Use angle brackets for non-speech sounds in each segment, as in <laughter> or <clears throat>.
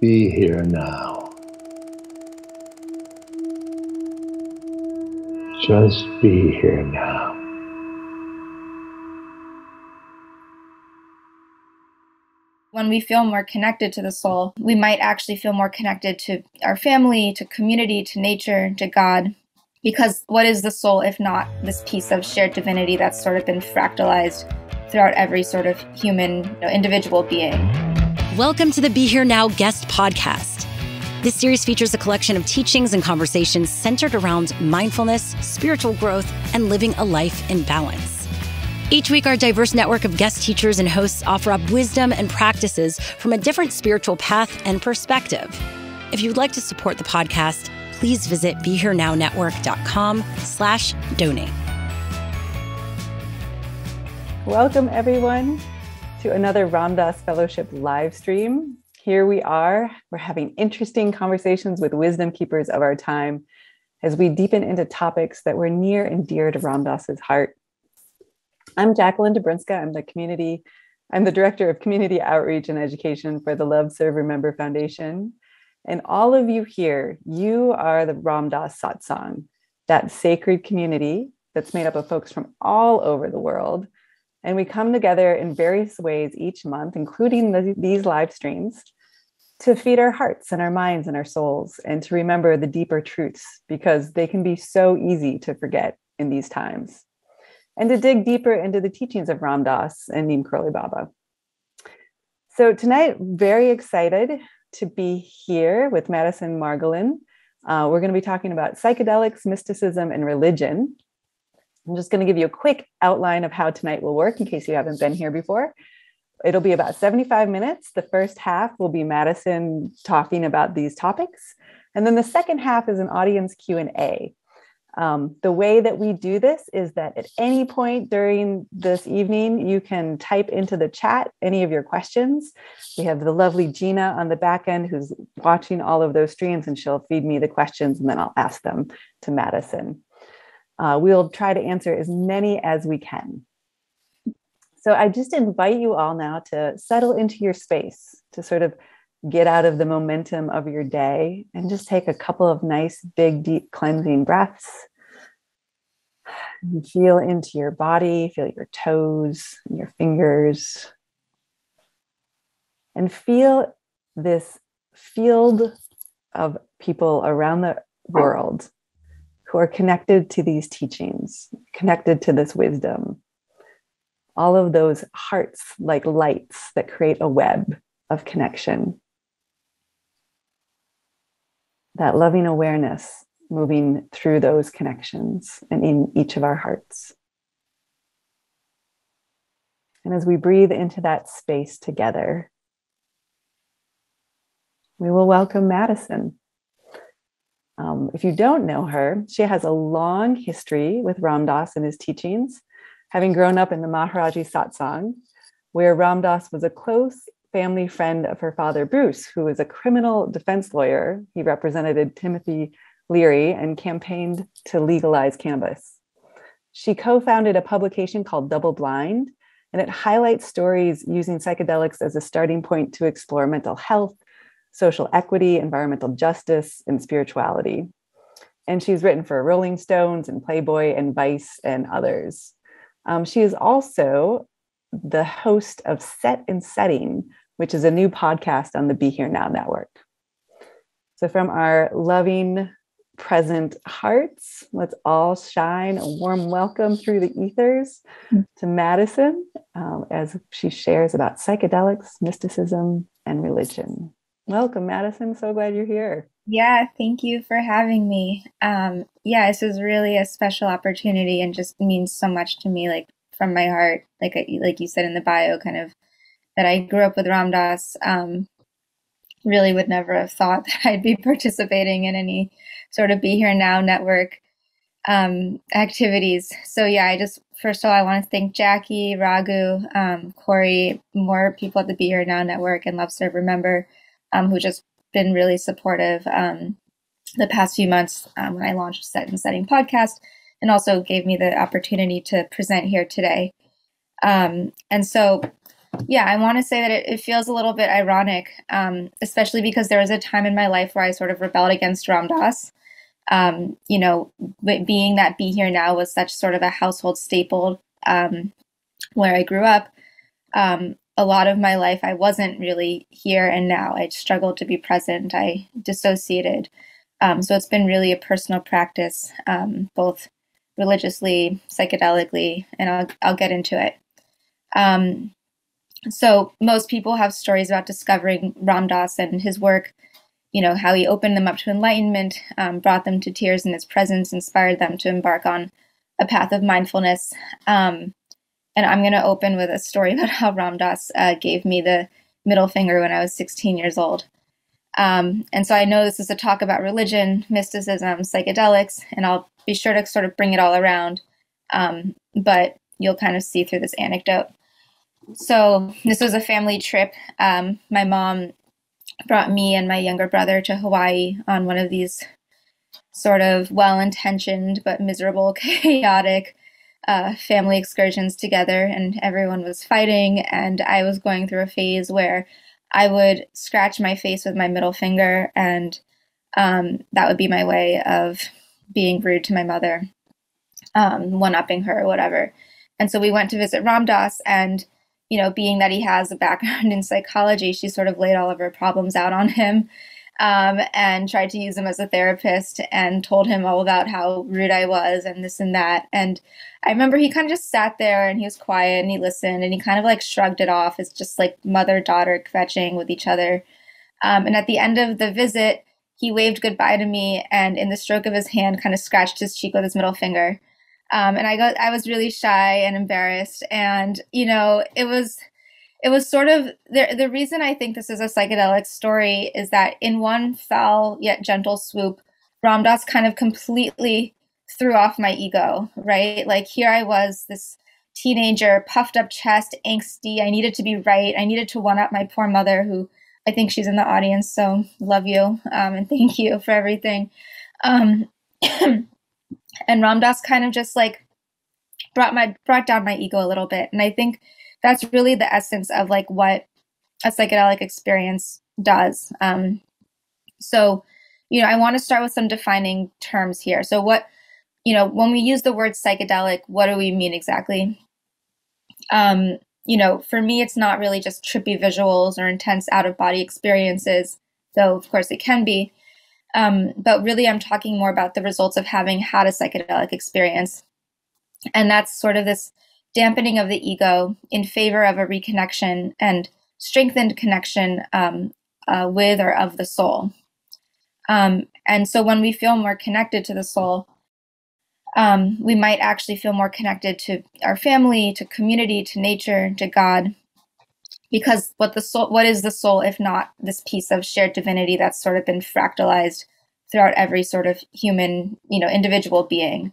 be here now. Just be here now. When we feel more connected to the soul, we might actually feel more connected to our family, to community, to nature, to God. Because what is the soul if not this piece of shared divinity that's sort of been fractalized throughout every sort of human you know, individual being? Welcome to the Be Here Now guest podcast. This series features a collection of teachings and conversations centered around mindfulness, spiritual growth, and living a life in balance. Each week, our diverse network of guest teachers and hosts offer up wisdom and practices from a different spiritual path and perspective. If you'd like to support the podcast, please visit BeHereNowNetwork.com slash donate. Welcome, everyone to another Ram Dass Fellowship live stream. Here we are. We're having interesting conversations with wisdom keepers of our time as we deepen into topics that were near and dear to Ram Dass's heart. I'm Jacqueline Dobrinska. I'm the community, I'm the director of community outreach and education for the Love Serve Remember Foundation. And all of you here, you are the Ram Dass Satsang, that sacred community that's made up of folks from all over the world and we come together in various ways each month, including the, these live streams, to feed our hearts and our minds and our souls and to remember the deeper truths because they can be so easy to forget in these times. And to dig deeper into the teachings of Ram Dass and Neem Karoli Baba. So tonight, very excited to be here with Madison Margolin. Uh, we're going to be talking about psychedelics, mysticism, and religion. I'm just going to give you a quick outline of how tonight will work in case you haven't been here before. It'll be about 75 minutes. The first half will be Madison talking about these topics, and then the second half is an audience Q&A. Um, the way that we do this is that at any point during this evening, you can type into the chat any of your questions. We have the lovely Gina on the back end who's watching all of those streams, and she'll feed me the questions, and then I'll ask them to Madison. Uh, we'll try to answer as many as we can. So I just invite you all now to settle into your space, to sort of get out of the momentum of your day and just take a couple of nice, big, deep cleansing breaths. And feel into your body, feel your toes, and your fingers, and feel this field of people around the world who are connected to these teachings, connected to this wisdom. All of those hearts like lights that create a web of connection. That loving awareness moving through those connections and in each of our hearts. And as we breathe into that space together, we will welcome Madison. Um, if you don't know her, she has a long history with Ram Dass and his teachings, having grown up in the Maharaji Satsang, where Ram Dass was a close family friend of her father, Bruce, who was a criminal defense lawyer. He represented Timothy Leary and campaigned to legalize cannabis. She co founded a publication called DoubleBlind, and it highlights stories using psychedelics as a starting point to explore mental health social equity, environmental justice, and spirituality. And she's written for Rolling Stones and Playboy and Vice and others. Um, she is also the host of Set and Setting, which is a new podcast on the Be Here Now network. So, from our loving, present hearts, let's all shine a warm welcome through the ethers to Madison um, as she shares about psychedelics, mysticism, and religion. Welcome, Madison. So glad you're here. Yeah, thank you for having me. Um, yeah, this is really a special opportunity and just means so much to me, like from my heart. Like like you said in the bio, kind of that I grew up with Ram Dass. Um, really would never have thought <laughs> that I'd be participating in any sort of Be Here Now network um, activities. So yeah, I just first of all I want to thank Jackie, Raghu, um, Corey, more people at the Be Here Now network, and Love Serve Remember um, who just been really supportive um, the past few months um, when I launched Set and Setting podcast, and also gave me the opportunity to present here today. Um, and so, yeah, I want to say that it, it, feels a little bit ironic, um, especially because there was a time in my life where I sort of rebelled against Ram Dass. Um, you know, being that Be Here Now was such sort of a household staple where I grew up. Um, a lot of my life, I wasn't really here and now. I struggled to be present. I dissociated. Um, so it's been really a personal practice, um, both religiously, psychedelically, and I'll, I'll get into it. Um, so most people have stories about discovering Ram Dass and his work, you know, how he opened them up to enlightenment, um, brought them to tears in his presence, inspired them to embark on a path of mindfulness. Um, and I'm going to open with a story <laughs> about how Ram Dass uh, gave me the middle finger when I was 16 years old. Um, and so I know this is a talk about religion, mysticism, psychedelics, and I'll be sure to sort of bring it all around. Um, but you'll kind of see through this anecdote. So this was a family trip. Um, my mom brought me and my younger brother to Hawaii on one of these sort of well-intentioned but miserable, <laughs> chaotic uh, family excursions together, and everyone was fighting, and I was going through a phase where I would scratch my face with my middle finger, and um, that would be my way of being rude to my mother, um, one upping her or whatever. And so we went to visit Ram Dass, and you know, being that he has a background <laughs> in psychology, she sort of laid all of her problems out on him um, and tried to use him as a therapist and told him all about how rude I was and this and that. And I remember he kind of just sat there and he was quiet and he listened and he kind of like shrugged it off as just like mother daughter fetching with each other. Um, and at the end of the visit, he waved goodbye to me and in the stroke of his hand kind of scratched his cheek with his middle finger. Um, and I got I was really shy and embarrassed, and you know it was it was sort of the the reason I think this is a psychedelic story is that in one foul yet gentle swoop, Ram Dass kind of completely threw off my ego. Right, like here I was this teenager, puffed up chest, angsty. I needed to be right. I needed to one up my poor mother, who I think she's in the audience. So love you um, and <laughs> thank you for everything. Um, <clears throat> and Ram Dass kind of just like brought my brought down my ego a little bit. And I think that's really the essence of like what a psychedelic experience does. Um, so, you know, I want to start with some defining terms here. So, what, you know, when we use the word psychedelic, what do we mean exactly? Um, you know, for me, it's not really just trippy visuals or intense out of body experiences, though, of course, it can be. Um, but really, I'm talking more about the results of having had a psychedelic experience. And that's sort of this dampening of the ego in favor of a reconnection and strengthened connection um, uh, with or of the soul. Um, and so when we feel more connected to the soul, um, we might actually feel more connected to our family, to community, to nature, to God. Because what the soul, what is the soul if not this piece of shared divinity that's sort of been fractalized throughout every sort of human, you know, individual being?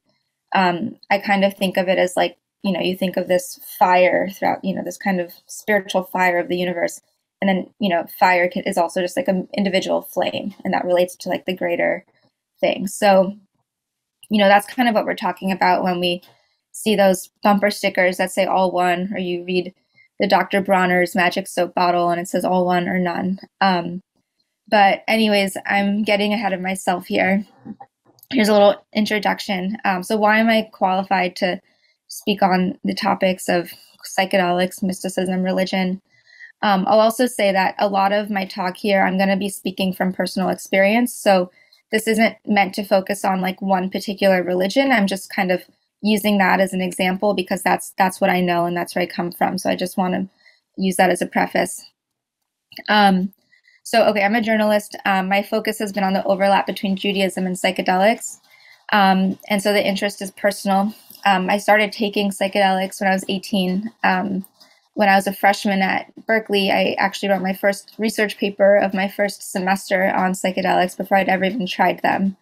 Um, I kind of think of it as like you know you think of this fire throughout you know this kind of spiritual fire of the universe and then you know fire can, is also just like an individual flame and that relates to like the greater thing. So you know that's kind of what we're talking about when we see those bumper stickers that say all one or you read the dr bronner's magic soap bottle and it says all one or none. Um, but anyways i'm getting ahead of myself here. Here's a little introduction. Um, so why am i qualified to speak on the topics of psychedelics, mysticism, religion. Um, I'll also say that a lot of my talk here, I'm going to be speaking from personal experience. So this isn't meant to focus on like one particular religion. I'm just kind of using that as an example because that's that's what I know and that's where I come from. So I just want to use that as a preface. Um, so okay, I'm a journalist. Um, my focus has been on the overlap between Judaism and psychedelics, um, and so the interest is personal. Um, I started taking psychedelics when I was 18. Um, when I was a freshman at Berkeley, I actually wrote my first research paper of my first semester on psychedelics before I'd ever even tried them.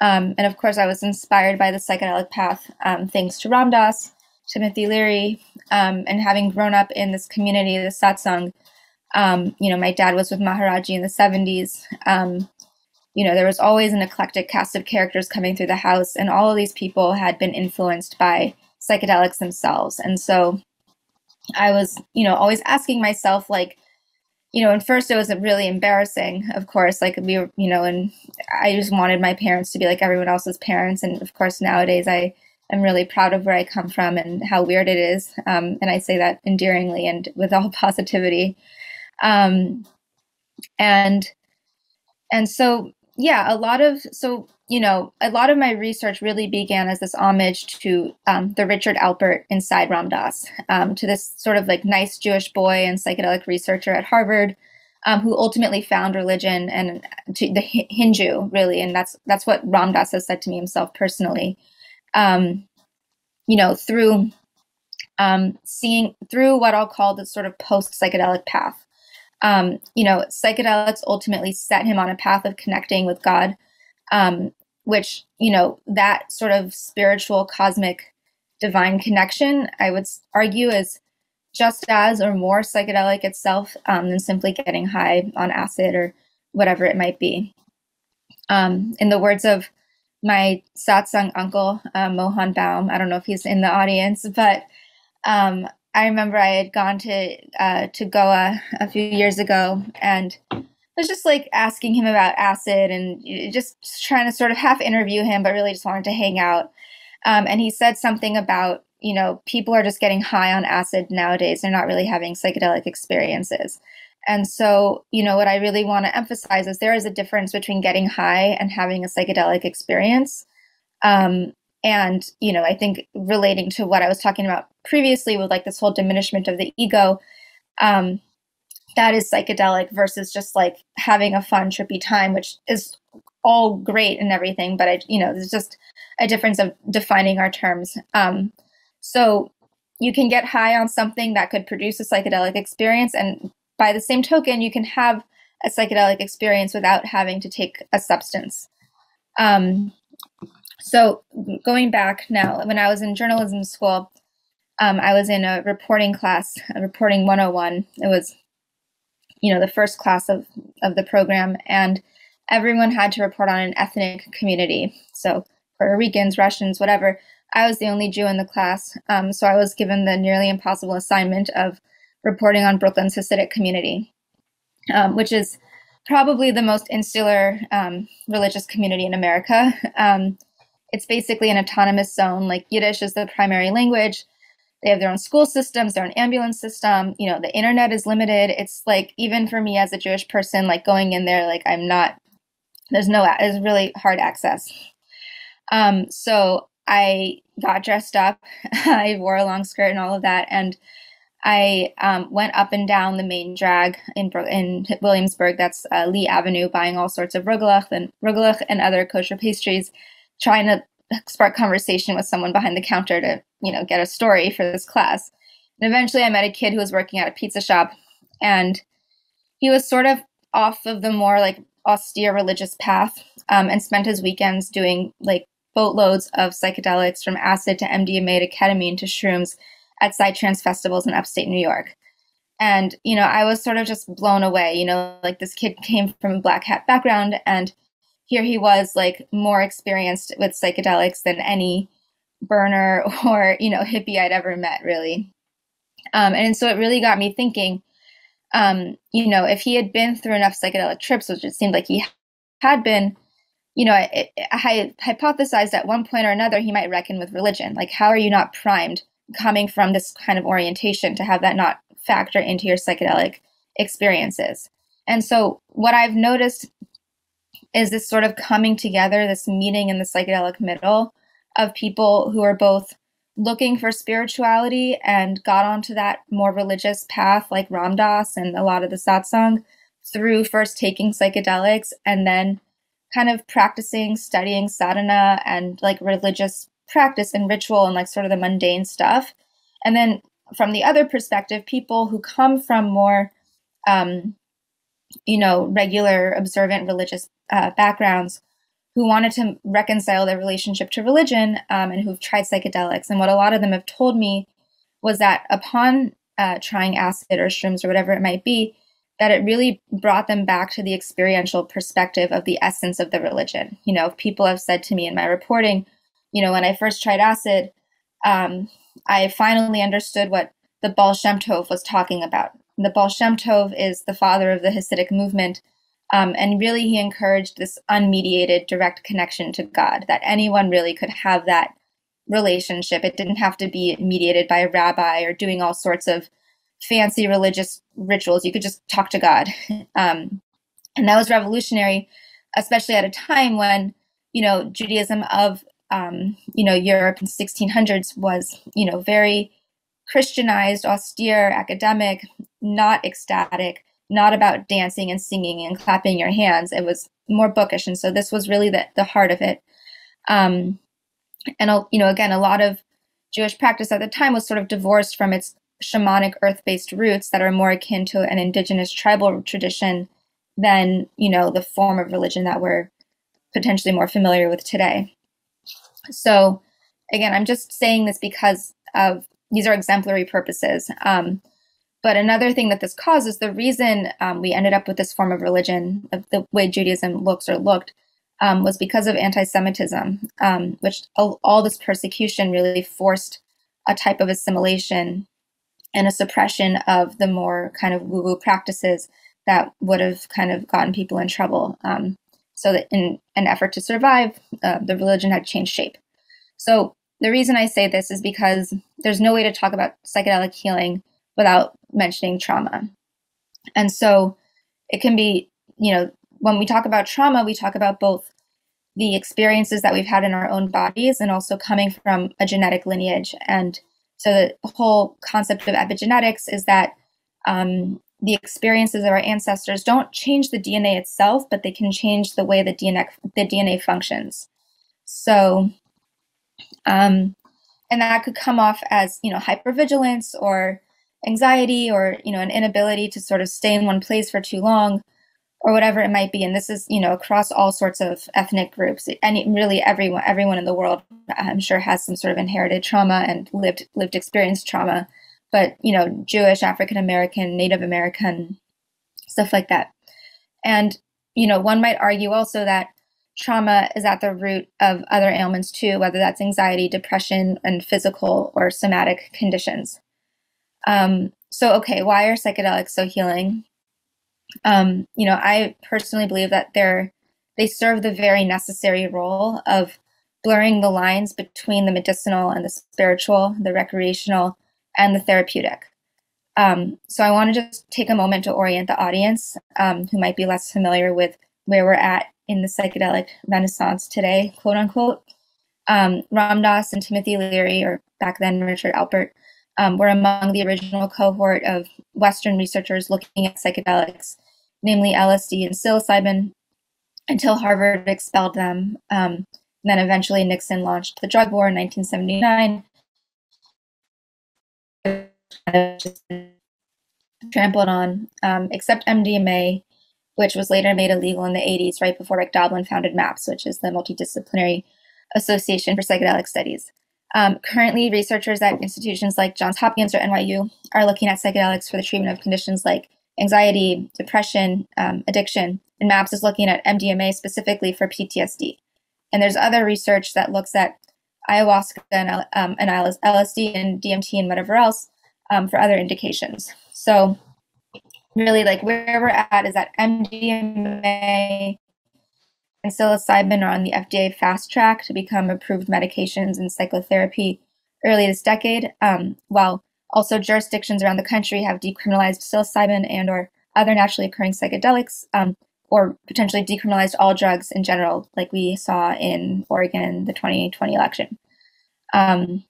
Um, and of course, I was inspired by the psychedelic path um, thanks to Ram Dass, Timothy Leary, um, and having grown up in this community, the satsang. Um, you know, my dad was with Maharaji in the 70s you know, there was always an eclectic cast of characters coming through the house, and all of these people had been influenced by psychedelics themselves. And so, I was, you know, always asking myself, like, you know, and first it was really embarrassing, of course, like we were, you know, and I just wanted my parents to be like everyone else's parents. And of course, nowadays I am really proud of where I come from and how weird it is. Um, and I say that endearingly and with all <laughs> positivity. Um, and, and so, yeah, a lot of, so you know, a lot of my research really began as this homage to um, the Richard Alpert inside Ram Dass, um, to this sort of like nice Jewish boy and psychedelic researcher at Harvard, um, who ultimately found religion and to the Hindu really, and that's that's what Ram Dass has said to me himself personally. Um, you know, through um, seeing through what I'll call the sort of post psychedelic path. Um, you know, psychedelics ultimately set him on a path of connecting with God um, which you know that sort of spiritual cosmic divine connection i would argue is just as or more psychedelic itself um, than simply getting high on acid or whatever it might be. Um, in the words of my satsang uncle uh, mohan baum i don't know if he's in the audience but um, i remember i had gone to uh, to goa a few years ago and I was just like asking him about acid and just trying to sort of half interview him, but really just wanted to hang out. Um, and he said something about, you know, people are just getting high on acid nowadays. They're not really having psychedelic experiences. And so, you know, what I really want to emphasize is there is a difference between getting high and having a psychedelic experience. Um, and, you know, I think relating to what I was talking about previously with like this whole diminishment of the ego, um, that is psychedelic versus just like having a fun trippy time which is all great and everything but i you know there's just a difference of defining our terms. Um so you can get high on something that could produce a psychedelic experience and by the same token you can have a psychedelic experience without having to take a substance. Um so going back now when i was in journalism school um, I was in a reporting class, a reporting 101. It was you know the first class of of the program and everyone had to report on an ethnic community. So puerto ricans russians whatever. I was the only jew in the class um, so i was given the nearly impossible assignment of reporting on brooklyn's hasidic community um, which is probably the most insular um, religious community in america. <laughs> Um, it's basically an autonomous zone. Like yiddish is the primary language they have their own school systems, their own ambulance system. You know, the internet is limited. It's like even for me as a Jewish person, like going in there, like I'm not. There's no. It's really hard access. Um, so I got dressed up. <laughs> I wore a long skirt and all of that, and I um, went up and down the main drag in in Williamsburg. That's uh, Lee Avenue, buying all sorts of rugelach and rugelach and other kosher pastries, trying to spark conversation with someone behind the counter to you know get a story for this class. And eventually i met a kid who was working at a pizza shop and he was sort of off of the more like austere religious path um, and spent his weekends doing like boatloads of psychedelics from acid to mdma to ketamine to shrooms at psytrance festivals in upstate new york. And you know i was sort of just blown away you know like this kid came from a black hat background and here he was like more experienced with psychedelics than any burner <laughs> or you know hippie I'd ever met really. Um, and so it really got me thinking. Um, you know, if he had been through enough psychedelic trips, which it seemed like he had been, you know, I, I hypothesized at one point or another he might reckon with religion. Like, how are you not primed coming from this kind of orientation to have that not factor into your psychedelic experiences? And so, what I've noticed is this sort of coming together, this meeting in the psychedelic middle of people who are both looking for spirituality and got onto that more religious path, like Ram Dass and a lot of the satsang, through first taking psychedelics and then kind of practicing, studying sadhana and like religious practice and ritual and like sort of the mundane stuff. And then from the other perspective, people who come from more, um, you know, regular observant religious uh, backgrounds who wanted to reconcile their relationship to religion um, and who've tried psychedelics. And what a lot of them have told me was that upon uh, trying acid or shrooms or whatever it might be, that it really brought them back to the experiential perspective of the essence of the religion. You know, people have said to me in my reporting, you know, when I first tried acid, um, I finally understood what the Baal Shem Tov was talking about. The Baal Shem Tov is the father of the Hasidic movement, um, and really he encouraged this unmediated, direct connection to God, that anyone really could have that relationship. It didn't have to be mediated by a rabbi or doing all sorts of fancy religious rituals. You could just talk to God. <laughs> Um, and that was revolutionary, especially at a time when, you know, Judaism of, um, you know, Europe in 1600s was, you know, very Christianized, austere, academic, not ecstatic, not about dancing and singing and clapping your hands. It was more bookish. And so this was really the, the heart of it. Um, and, you know, again, a lot of Jewish practice at the time was sort of divorced from its shamanic earth-based roots that are more akin to an indigenous tribal tradition than, you know, the form of religion that we're potentially more familiar with today. So again, I'm just saying this because of these are exemplary purposes. Um, but another thing that this causes, the reason um, we ended up with this form of religion, of the way Judaism looks or looked, um, was because of anti-Semitism, um, which all, all, this persecution really forced a type of assimilation and a suppression of the more kind of woo-woo practices that would have kind of gotten people in trouble. Um, so that in an effort to survive, uh, the religion had changed shape. So the reason I say this is because there's no way to talk about psychedelic healing without mentioning trauma. And so it can be, you know, when we talk about trauma, we talk about both the experiences that we've had in our own bodies and also coming from a genetic lineage. And so the whole concept of epigenetics is that um, the experiences of our ancestors don't change the DNA itself, but they can change the way the DNA the DNA functions. So, um, and that could come off as you know hypervigilance or anxiety or you know an inability to sort of stay in one place for too long or whatever it might be. And this is you know across all sorts of ethnic groups. And really everyone everyone in the world i'm sure has some sort of inherited trauma and lived lived experience trauma. But you know jewish african american native american stuff like that. And you know one might argue also that trauma is at the root of other ailments too whether that's anxiety depression and physical or somatic conditions um, so okay why are psychedelics so healing um, you know, I personally believe that they're they serve the very necessary role of blurring the lines between the medicinal and the spiritual, the recreational and the therapeutic. Um, so I want to just take a moment to orient the audience um, who might be less familiar with where we're at in the psychedelic renaissance today, quote unquote. Um, Ram Dass and Timothy Leary, or back then Richard Alpert, um, were among the original cohort of Western researchers looking at psychedelics, namely LSD and psilocybin, until Harvard expelled them. Um, then eventually Nixon launched the drug war in 1979. Trampled on, um, except MDMA, which was later made illegal in the 80s, right before Rick Doblin founded MAPS, which is the Multidisciplinary Association for Psychedelic Studies. Um, currently, researchers at institutions like Johns Hopkins or NYU are looking at psychedelics for the treatment of conditions like anxiety, depression, um, addiction, and MAPS is looking at MDMA specifically for PTSD. And there's other research that looks at ayahuasca and, um, and LSD and DMT and whatever else um, for other indications. So, really, like where we're at is that MDMA and psilocybin are on the FDA fast track to become approved medications in psychotherapy early this decade, um, while also jurisdictions around the country have decriminalized psilocybin and or other naturally occurring psychedelics, um, or potentially decriminalized all drugs in general, like we saw in Oregon in the 2020 election. Um,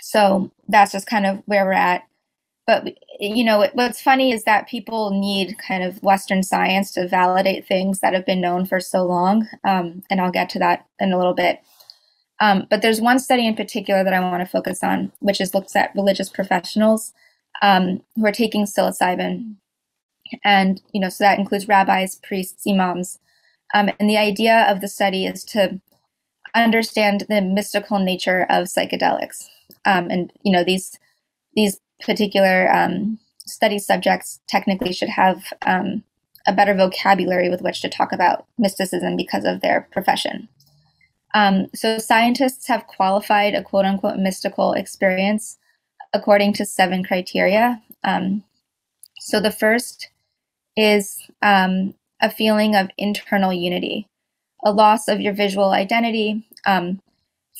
so that's just kind of where we're at but you know what's funny is that people need kind of western science to validate things that have been known for so long um, and i'll get to that in a little bit. Um, but there's one study in particular that i want to focus on which is looks at religious professionals um, who are taking psilocybin. And you know so that includes rabbis priests imams. Um, and the idea of the study is to understand the mystical nature of psychedelics. Um, and you know these these particular um, study subjects technically should have um, a better vocabulary with which to talk about mysticism because of their profession. Um, so, scientists have qualified a quote unquote mystical experience according to seven criteria. Um, so the first is um, a feeling of internal unity, a loss of your visual identity, um,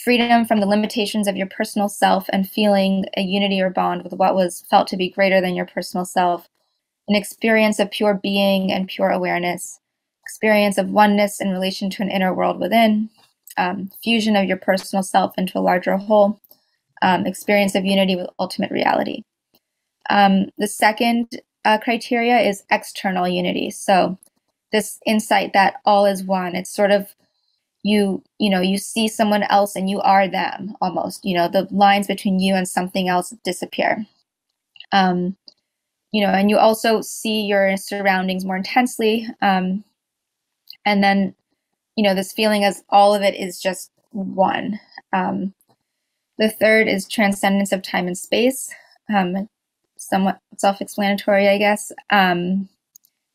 freedom from the limitations of your personal self, and feeling a unity or bond with what was felt to be greater than your personal self, an experience of pure being and pure awareness, experience of oneness in relation to an inner world within, um, fusion of your personal self into a larger whole, um, experience of unity with ultimate reality. Um, the second uh, criteria is external unity. So, this insight that all is one. It's sort of you you know you see someone else and you are them almost you know the lines between you and something else disappear. Um you know and you also see your surroundings more intensely um and then you know this feeling as all of it is just one. Um the third is transcendence of time and space um somewhat self-explanatory i guess. Um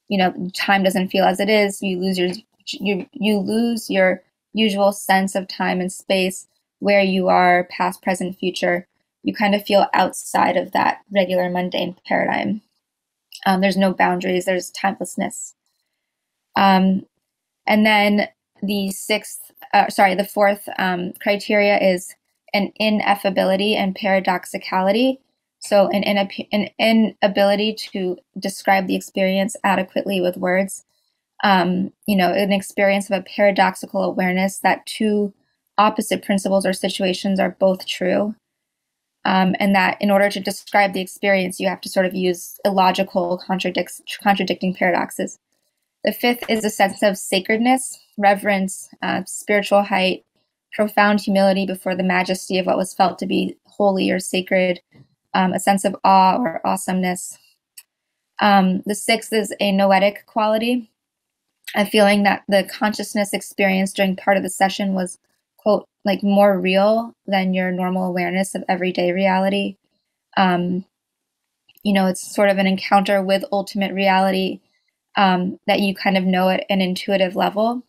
you know time doesn't feel as it is. You lose your you you lose your usual sense of time and space where you are past present future you kind of feel outside of that regular mundane paradigm. Um, there's no boundaries there's timelessness. Um, and then the sixth uh, sorry the fourth um, criteria is an ineffability and paradoxicality. So an, in an inability to describe the experience adequately with words um, you know, an experience of a paradoxical awareness that two opposite principles or situations are both true. Um, and that in order to describe the experience, you have to sort of use illogical, contradicting paradoxes. The fifth is a sense of sacredness, reverence, uh, spiritual height, profound humility before the majesty of what was felt to be holy or sacred, um, a sense of awe or awesomeness. Um, the sixth is a noetic quality, a feeling that the consciousness experience during part of the session was, quote, like more real than your normal awareness of everyday reality. Um, you know, it's sort of an encounter with ultimate reality um, that you kind of know at an intuitive level.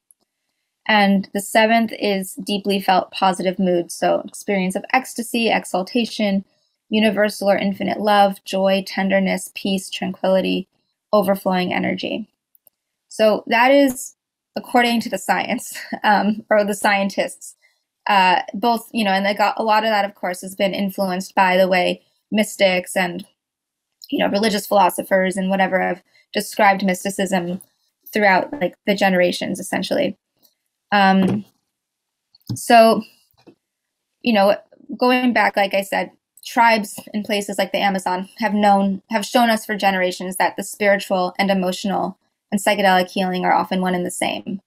And the seventh is deeply felt positive mood. So, experience of ecstasy, exaltation, universal or infinite love, joy, tenderness, peace, tranquility, overflowing energy. So that is according to the science <laughs> um, or the scientists. Uh, both, you know, and got a lot of that, of course, has been influenced by the way mystics and you know religious philosophers and whatever have described mysticism throughout like the generations, essentially. Um, so, you know, going back, like I said, tribes in places like the Amazon have known have shown us for generations that the spiritual and emotional and psychedelic healing are often one and the same.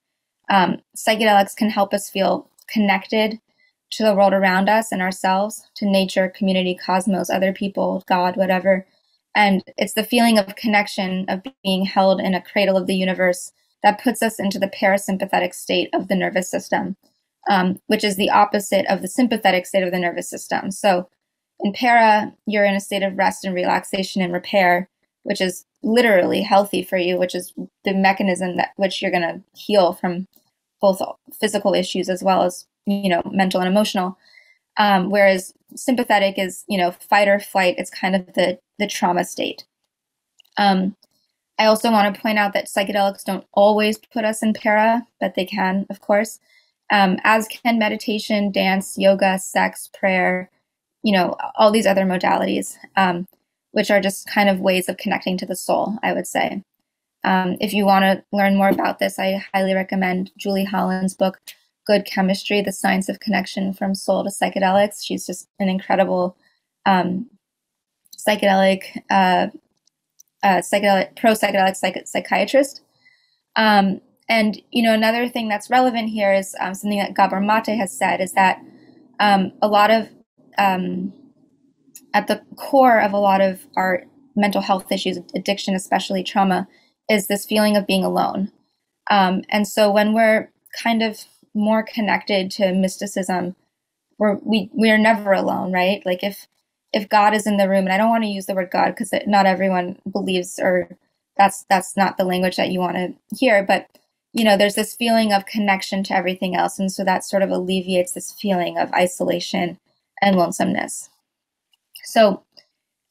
Um, psychedelics can help us feel connected to the world around us and ourselves, to nature, community, cosmos, other people, God, whatever. And it's the feeling of connection, of being held in a cradle of the universe, that puts us into the parasympathetic state of the nervous system, um, which is the opposite of the sympathetic state of the nervous system. So in para, you're in a state of rest and relaxation and repair, which is literally healthy for you, which is the mechanism that which you're going to heal from both physical issues as well as you know mental and emotional. Um, whereas sympathetic is you know fight or flight. It's kind of the the trauma state. Um, I also want to point out that psychedelics don't always put us in para, but they can, of course, um, as can meditation, dance, yoga, sex, prayer, you know, all these other modalities. Um, which are just kind of ways of connecting to the soul, I would say. Um, if you want to learn more about this, I highly recommend Julie Holland's book, Good Chemistry The Science of Connection from Soul to Psychedelics. She's just an incredible um, psychedelic, uh, uh, psychedelic pro psychedelic psych- psychiatrist. Um, and you know, another thing that's relevant here is um, something that Gabor Mate has said is that um, a lot of um, at the core of a lot of our mental health issues, addiction, especially trauma, is this feeling of being alone. Um, and so when we're kind of more connected to mysticism, we're, we we are never alone, right? Like if if God is in the room, and I don't want to use the word God because not everyone believes or that's that's not the language that you want to hear, but you know, there's this feeling of connection to everything else, and so that sort of alleviates this feeling of isolation and lonesomeness. So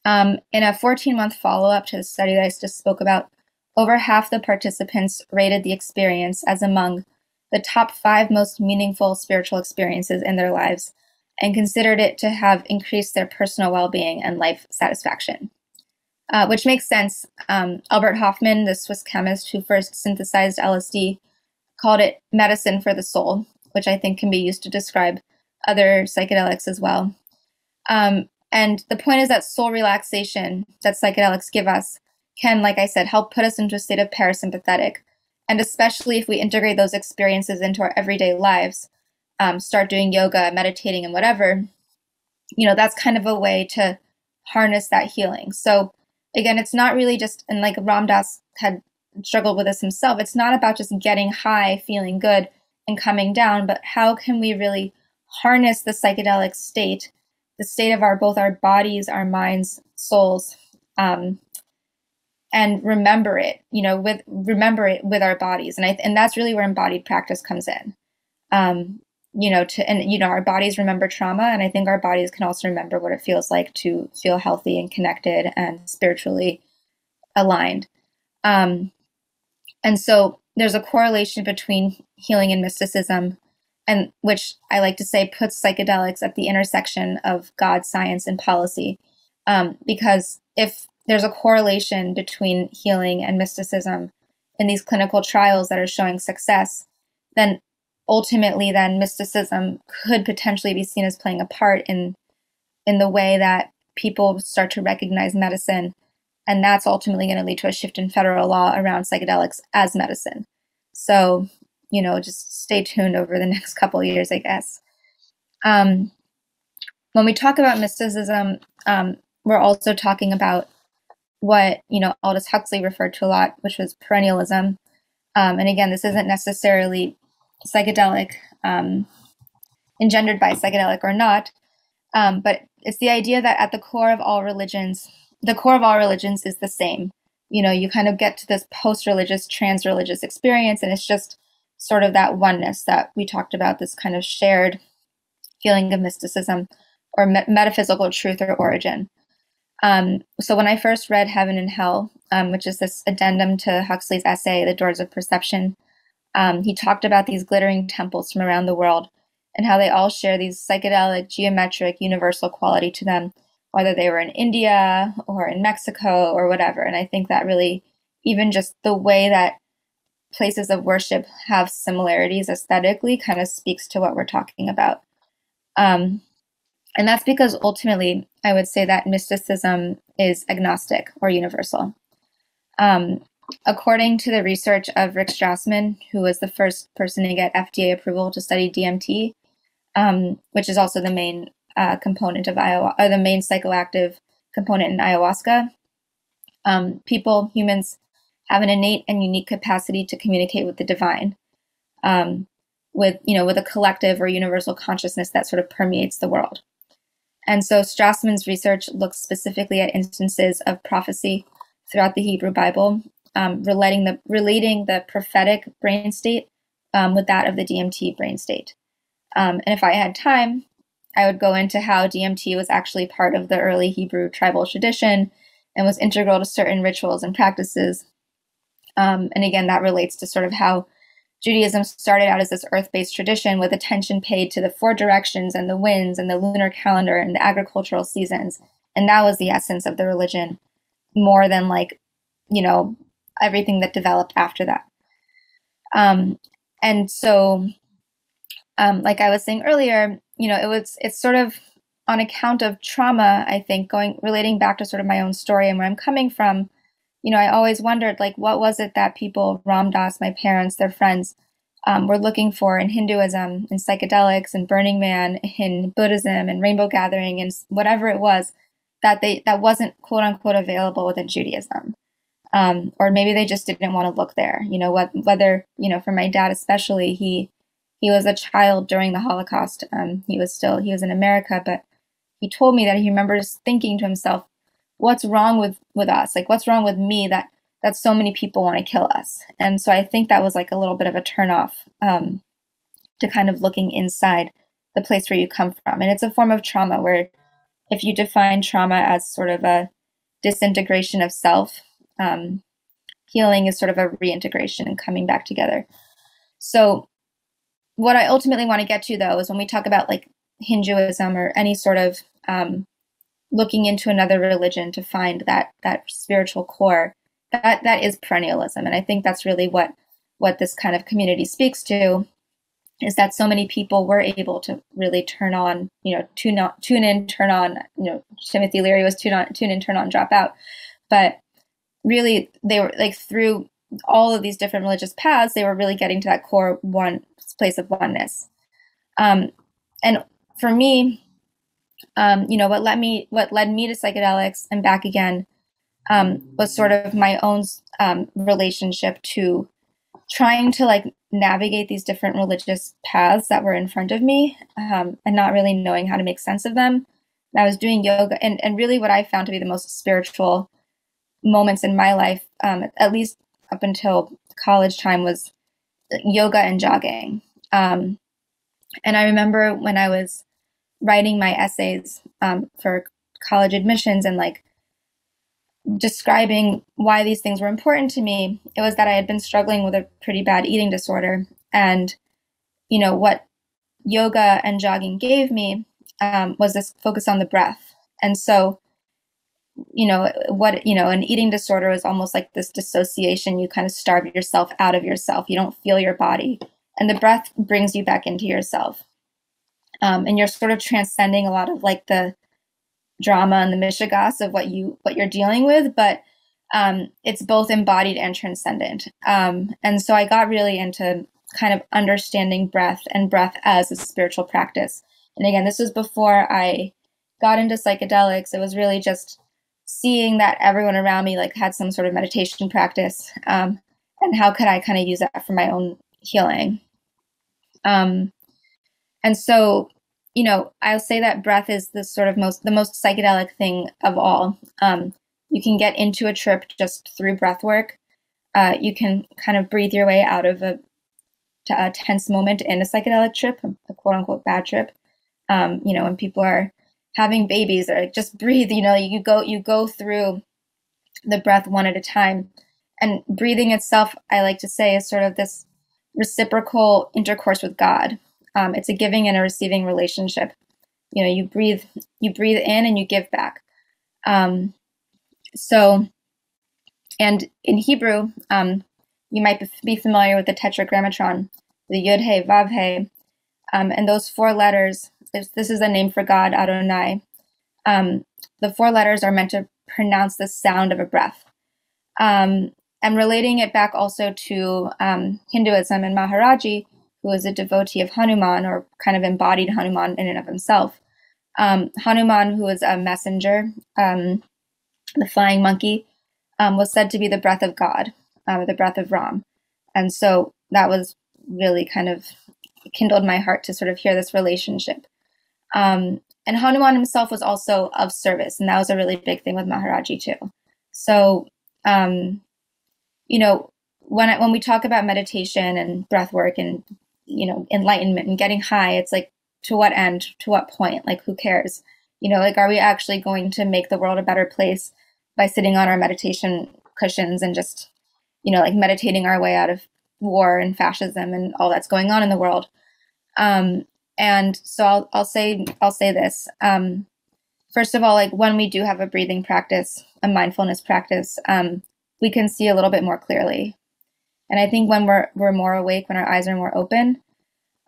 Um, in a 14 month follow up to the study that I just spoke about, over half the participants rated the experience as among the top five most meaningful spiritual experiences in their lives and considered it to have increased their personal well being and life satisfaction. Uh, which makes sense. Um, Albert Hofmann, the Swiss chemist who first synthesized LSD, called it medicine for the soul, which I think can be used to describe other psychedelics as well. Um, and the point is that soul relaxation that psychedelics give us can, like I said, help put us into a state of parasympathetic. And especially if we integrate those experiences into our everyday lives, um, start doing yoga, meditating, and whatever, you know, that's kind of a way to harness that healing. So, again, it's not really just, and like Ram Dass had struggled with this himself, it's not about just getting high, feeling good, and coming down, but how can we really harness the psychedelic state, the state of our both our bodies, our minds, souls, um, and remember it, you know, with remember it with our bodies, and I and that's really where embodied practice comes in. Um, you know, to and you know, our bodies remember trauma, and I think our bodies can also remember what it feels like to feel healthy and connected and spiritually aligned. Um, and so there's a correlation between healing and mysticism and which I like to say puts psychedelics at the intersection of God, science, and policy. Um, because if there's a correlation between healing and mysticism in these clinical trials that are showing success, then ultimately, then mysticism could potentially be seen as playing a part in in the way that people start to recognize medicine, and that's ultimately going to lead to a shift in federal law around psychedelics as medicine. So you know, just stay tuned over the <laughs> next couple years, I guess. Um, when we talk about mysticism, um, we're also talking about what you know Aldous Huxley referred to a lot, which was perennialism. Um, and again, this isn't necessarily psychedelic, um, engendered by psychedelic or not, um, but it's the idea that at the core of all religions, the core of all religions is the same. You know, you kind of get to this post-religious, trans-religious experience, and it's just sort of that oneness that we talked about, this kind of shared feeling of mysticism or me- metaphysical truth or origin. Um, so when I first read Heaven and Hell, um, which is this addendum to Huxley's essay, The Doors of Perception, um, he talked about these glittering temples from around the world and how they all share these psychedelic, geometric, universal quality to them, whether they were in India or in Mexico or whatever. And I think that really, even just the way that places of worship have similarities aesthetically kind of speaks to what we're talking about. Um, and that's because ultimately, I would say that mysticism is agnostic or universal. Um, according to the research of Rick Strassman, who was the first person to get FDA approval to study DMT, um, which is also the main uh, component of ayahuasca, or the main psychoactive component in ayahuasca, um, people, humans, have an innate and unique capacity to communicate with the divine, um, with you know with a collective or universal consciousness that sort of permeates the world. And so Strassman's research looks specifically at instances of prophecy throughout the Hebrew Bible, um, relating the relating the prophetic brain state um, with that of the DMT brain state. Um, and if I had time, I would go into how DMT was actually part of the early Hebrew tribal tradition and was integral to certain rituals and practices um, and again, that relates to sort of how Judaism started out as this earth based tradition with attention paid to the four directions and the winds and the lunar calendar and the agricultural seasons. And that was the essence of the religion more than like, you know, everything that developed after that. Um, and so, um, like I was saying earlier, you know, it was, it's sort of on account of trauma, I think, going, relating back to sort of my own story and where I'm coming from you know, I always wondered, like, what was it that people, Ram Dass, my parents, their friends, um, were looking for in Hinduism, in psychedelics, and Burning Man, in Buddhism, and Rainbow Gathering, and whatever it was that they that wasn't quote unquote available within Judaism, um, or maybe they just didn't want to look there. You know, what whether you know, for my dad especially, he he was a child during the Holocaust. Um, he was still he was in America, but he told me that he remembers thinking to himself, what's wrong with with us? Like what's wrong with me that that so many people want to kill us? And so i think that was like a little bit of a turnoff um, to kind of looking inside the place where you come from. And it's a form of trauma where if you define trauma as sort of a disintegration of self, um, healing is sort of a reintegration and coming back together. So, what I ultimately want to get to though is when we talk about like Hinduism or any sort of um, looking into another religion to find that that spiritual core, that that is perennialism, and I think that's really what what this kind of community speaks to is that so many people were able to really turn on, you know, tune on, tune in, turn on. You know, Timothy Leary was tune on, tune in, turn on, drop out, but really they were like through all of these different religious paths, they were really getting to that core one place of oneness. Um, and for me, um, you know, what led me, what led me to psychedelics and back again, um, was sort of my own um, relationship to trying to like navigate these different religious paths that were in front of me um, and not really knowing how to make sense of them. And I was doing yoga, and, and really what I found to be the most spiritual moments in my life, um, at least up until college time, was yoga and jogging. Um, and I remember when I was writing my essays um, for college admissions and like describing why these things were important to me, it was that I had been struggling with a pretty bad eating disorder. And, you know, what yoga and jogging gave me um, was this focus on the breath. And so, you know, what, you know, an eating disorder is almost like this dissociation. You kind of starve yourself out of yourself. You don't feel your body. And the breath brings you back into yourself. Um, and you're sort of transcending a lot of like the drama and the mishigas of what you what you're dealing with, but um, it's both embodied and transcendent. Um, and so I got really into kind of understanding breath and breath as a spiritual practice. And again, this was before I got into psychedelics. It was really just seeing that everyone around me like had some sort of meditation practice, um, and how could I kind of use that for my own healing. Um, and so you know, I'll say that breath is the sort of most the most psychedelic thing of all. Um, you can get into a trip just through breath work. Uh, you can kind of breathe your way out of a, a tense moment in a psychedelic trip, a quote unquote bad trip. Um, you know, when people are having babies or like, just breathe, you know, you go you go through the breath one at a time. And breathing itself, I like to say, is sort of this reciprocal intercourse with God. Um, it's a giving and a receiving relationship. You know, you breathe, you breathe in and you give back. Um, so, and in Hebrew, um, you might be familiar with the tetragrammaton, the Yud He Vav He, um, and those four letters. This, this is a name for God, Adonai. Um, the four letters are meant to pronounce the sound of a breath. Um, and relating it back also to um, Hinduism and Maharaji, who was a devotee of Hanuman or kind of embodied Hanuman in and of himself. Um, Hanuman, who was a messenger, um, the flying monkey, um, was said to be the breath of God, uh, the breath of Ram. And so that was really kind of kindled my heart to sort of hear this relationship. Um, and Hanuman himself was also of service, and that was a really big thing with Maharaji too. So, um, you know, when I, when we talk about meditation and breath work and you know enlightenment and getting high it's like to what end? To what point? Like who cares? You know like are we actually going to make the world a better place by sitting on our meditation cushions and just you know like meditating our way out of war and fascism and all that's going on in the world? Um and so i'll, I'll say i'll say this. Um first of all like when we do have a breathing practice a mindfulness practice um we can see a little bit more clearly and I think when we're we're more awake, when our eyes are more open,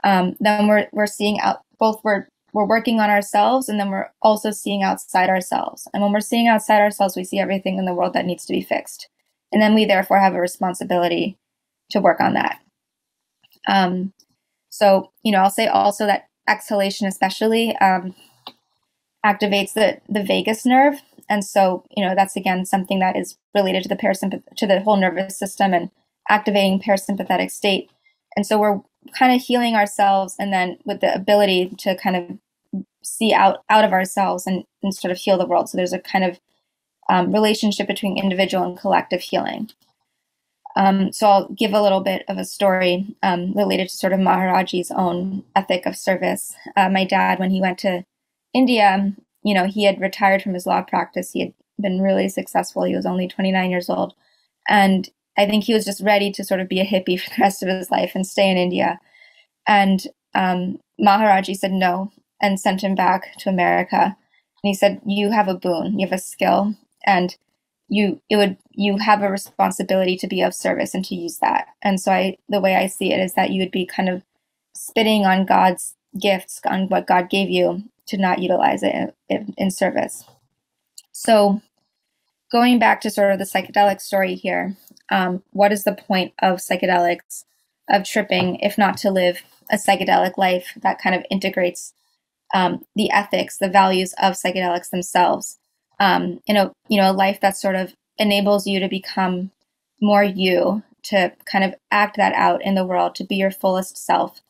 um, then we're we're seeing out both we're we're working on ourselves and then we're also seeing outside ourselves. And when we're seeing outside ourselves, we see everything in the world that needs to be fixed. And then we therefore have a responsibility to work on that. Um, so, you know, I'll say also that exhalation, especially, um, activates the, the vagus nerve. And so, you know, that's again something that is related to the parasympath to the whole nervous system and activating parasympathetic state. And so we're kind of healing ourselves and then with the ability to kind of see out out of ourselves and, and sort of heal the world. So there's a kind of um, relationship between individual and collective healing. Um, so I'll give a little bit of a story um, related to sort of Maharaji's own ethic of service. Uh, my dad, when he went to India, you know, he had retired from his law practice. He had been really successful. He was only 29 years old. And I think he was just ready to sort of be a hippie for the rest of his life and stay in India. And um, Maharaji said no and sent him back to America. And he said, "You have a boon. You have a skill, and you it would you have a responsibility to be of service and to use that." And so I, the way I see it is that you would be kind of spitting on God's gifts, on what God gave you, to not utilize it in, in, in service. So, going back to sort of the psychedelic story here, um, what is the point of psychedelics, of tripping, if not to live a psychedelic life that kind of integrates um, the ethics, the values of psychedelics themselves, um, in a you know a life that sort of enables you to become more you, to kind of act that out in the world, to be your fullest self.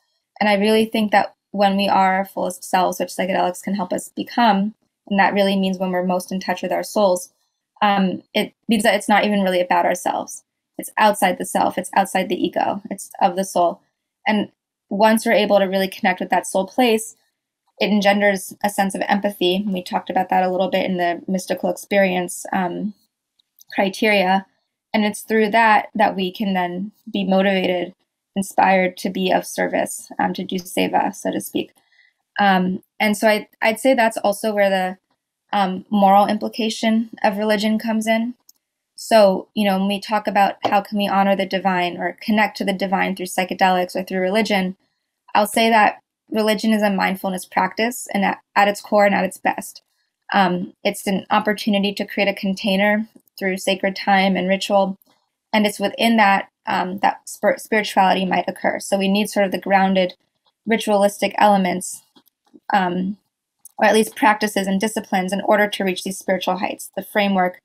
And I really think that when we are our fullest selves, which psychedelics can help us become, and that really means when we're most in touch with our souls, um, it means that it's not even really about ourselves. It's outside the self. It's outside the ego. It's of the soul. And once we're able to really connect with that soul place, it engenders a sense of empathy. We talked about that a little bit in the mystical experience um, criteria. And it's through that that we can then be motivated, inspired to be of service, um, to do seva, so to speak. Um, and so I, I'd say that's also where the um, moral implication of religion comes in. So, you know, when we talk about how can we honor the divine or connect to the divine through psychedelics or through religion, I'll say that religion is a mindfulness practice and at, at its core and at its best. Um, it's an opportunity to create a container through sacred time and ritual. And it's within that um, that spir- spirituality might occur. So we need sort of the grounded ritualistic elements, um, or at least practices and disciplines, in order to reach these spiritual heights. The framework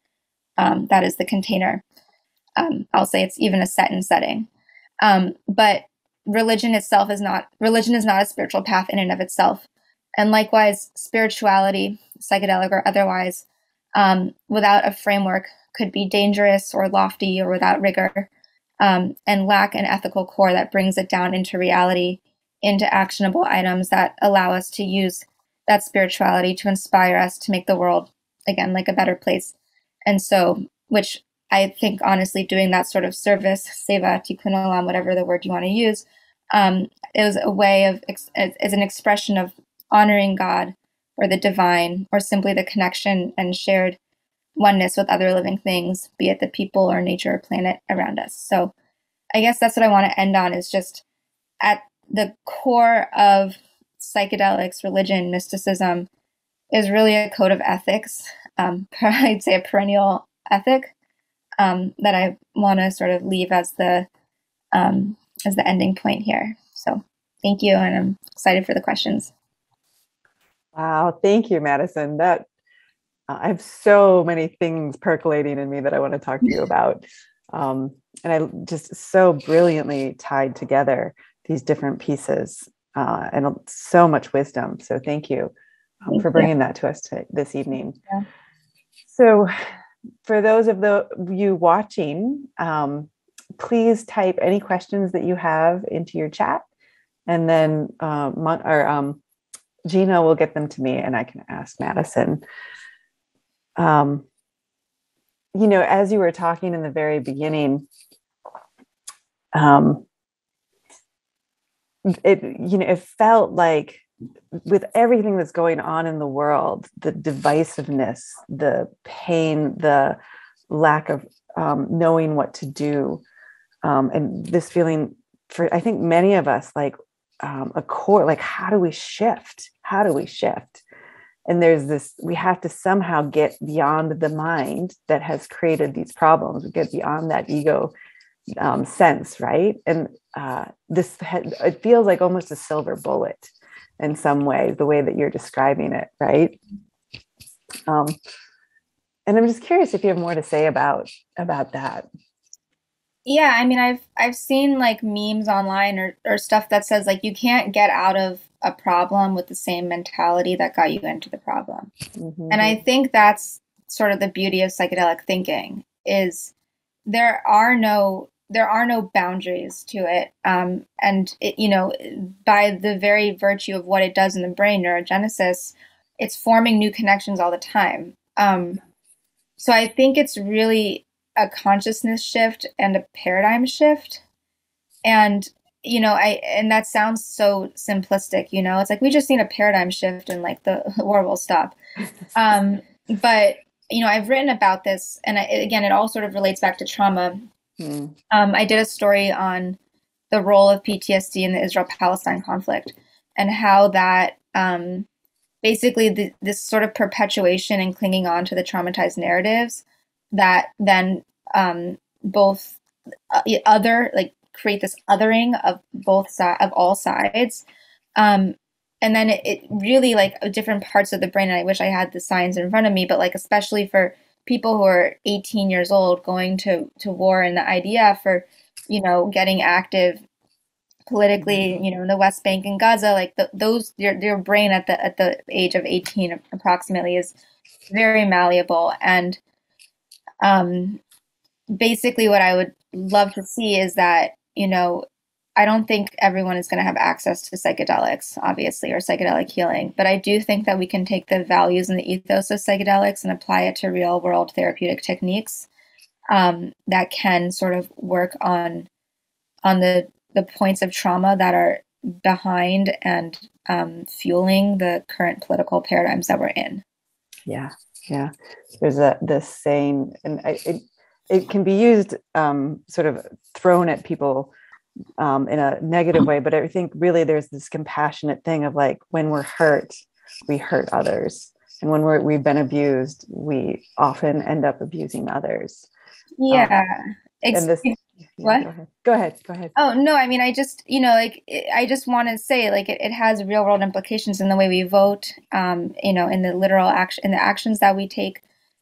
um, that is the container. Um, I'll say it's even a set and setting. Um, but religion itself is not religion is not a spiritual path in and of itself and likewise spirituality psychedelic or otherwise um, without a framework could be dangerous or lofty or without rigor um, and lack an ethical core that brings it down into reality into actionable items that allow us to use that spirituality to inspire us to make the world again like a better place and so which I think honestly doing that sort of service, seva, tikkun olam, whatever the word you want to use, um, is a way of is an expression of honoring God or the divine or simply the connection and shared oneness with other living things, be it the people or nature or planet around us. So I guess that's what I want to end on is just at the core of psychedelics, religion, mysticism is really a code of ethics. Um, <laughs> I'd say a perennial ethic um, that I want to sort of leave as the um, as the ending point here. So thank you, and I'm excited for the questions. Wow, thank you, Madison. That uh, I have so many things percolating in me that I want to talk to you <laughs> about, um, and I just so brilliantly tied together these different pieces uh, and so much wisdom. So thank you um, for bringing that to us to, this evening. Yeah. So for those of the you watching, um, please type any questions that you have into your chat, and then uh, or um, Gina will get them to me, and I can ask Madison. Um, you know, as you were talking in the very beginning, um, it you know it felt like with everything that's going on in the world, the divisiveness, the pain, the lack of um, knowing what to do, um, and this feeling for I think many of us like um, a core, like how do we shift? How do we shift? And there's this, we have to somehow get beyond the mind that has created these problems, we get beyond that ego um, sense, right? And uh, this, it feels like almost a silver bullet in some way, the way that you're describing it, right? Um, and I'm just curious if you have more to say about about that. Yeah, I mean, I've I've seen like memes online or or stuff that says like you can't get out of a problem with the same mentality that got you into the problem, mm-hmm. and I think that's sort of the beauty of psychedelic thinking is there are no there are no boundaries to it. Um, and it, you know, by the very virtue of what it does in the brain, neurogenesis, it's forming new connections all the time. Um, so I think it's really a consciousness shift and a paradigm shift. And you know, I and that sounds so simplistic, you know. It's like we just need a paradigm shift and like the <laughs> war will stop. Um, but you know, I've written about this, and I, again, it all sort of relates back to trauma. Mm. Um, I did a story on the role of PTSD in the Israel-Palestine conflict and how that um, basically the, this sort of perpetuation and clinging on to the traumatized narratives that then um, both uh, other like create this othering of both sides of all sides um, and then it, it, really like different parts of the brain and i wish i had the science in front of me but like especially for people who are 18 years old going to to war and the idea for you know getting active politically mm-hmm. you know in the west bank and gaza like the, those your, your brain at the at the age of 18 approximately is very malleable and um basically what i would love to see is that you know I don't think everyone is going to have access to psychedelics, obviously, or psychedelic healing. But I do think that we can take the values and the ethos of psychedelics and apply it to real world therapeutic techniques um, that can sort of work on on the the points of trauma that are behind and um, fueling the current political paradigms that we're in. Yeah, yeah. There's a this saying, and I, it it can be used um, sort of thrown at people um, in a negative way, but I think really there's this compassionate thing of like when we're hurt, we hurt others. And when we're, we've been abused, we often end up abusing others. Yeah. Um, and this, what? Go ahead. go ahead. Go ahead. Oh, no. I mean, I just, you know, like, I just want to say, like, it, it has real world implications in the way we vote, um, you know, in the literal action, in the actions that we take.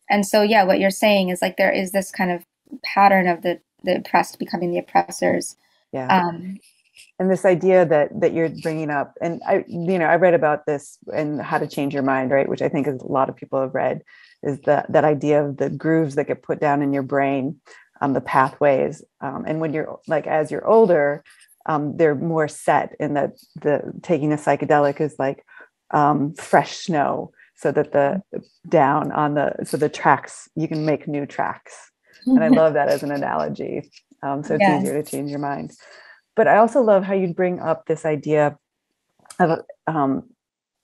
And so, yeah, what you're saying is like there is this kind of pattern of the, the oppressed becoming the oppressors yeah. Um, and this idea that that you're bringing up and i you know i read about this and how to change your mind right which i think is a lot of people have read is that that idea of the grooves that get put down in your brain um, the pathways um, and when you're like as you're older um, they're more set in that the taking a psychedelic is like um, fresh snow so that the down on the so the tracks you can make new tracks. And i <laughs> love that as an analogy um, so it's yes. easier to change your mind. But I also love how you bring up this idea of um,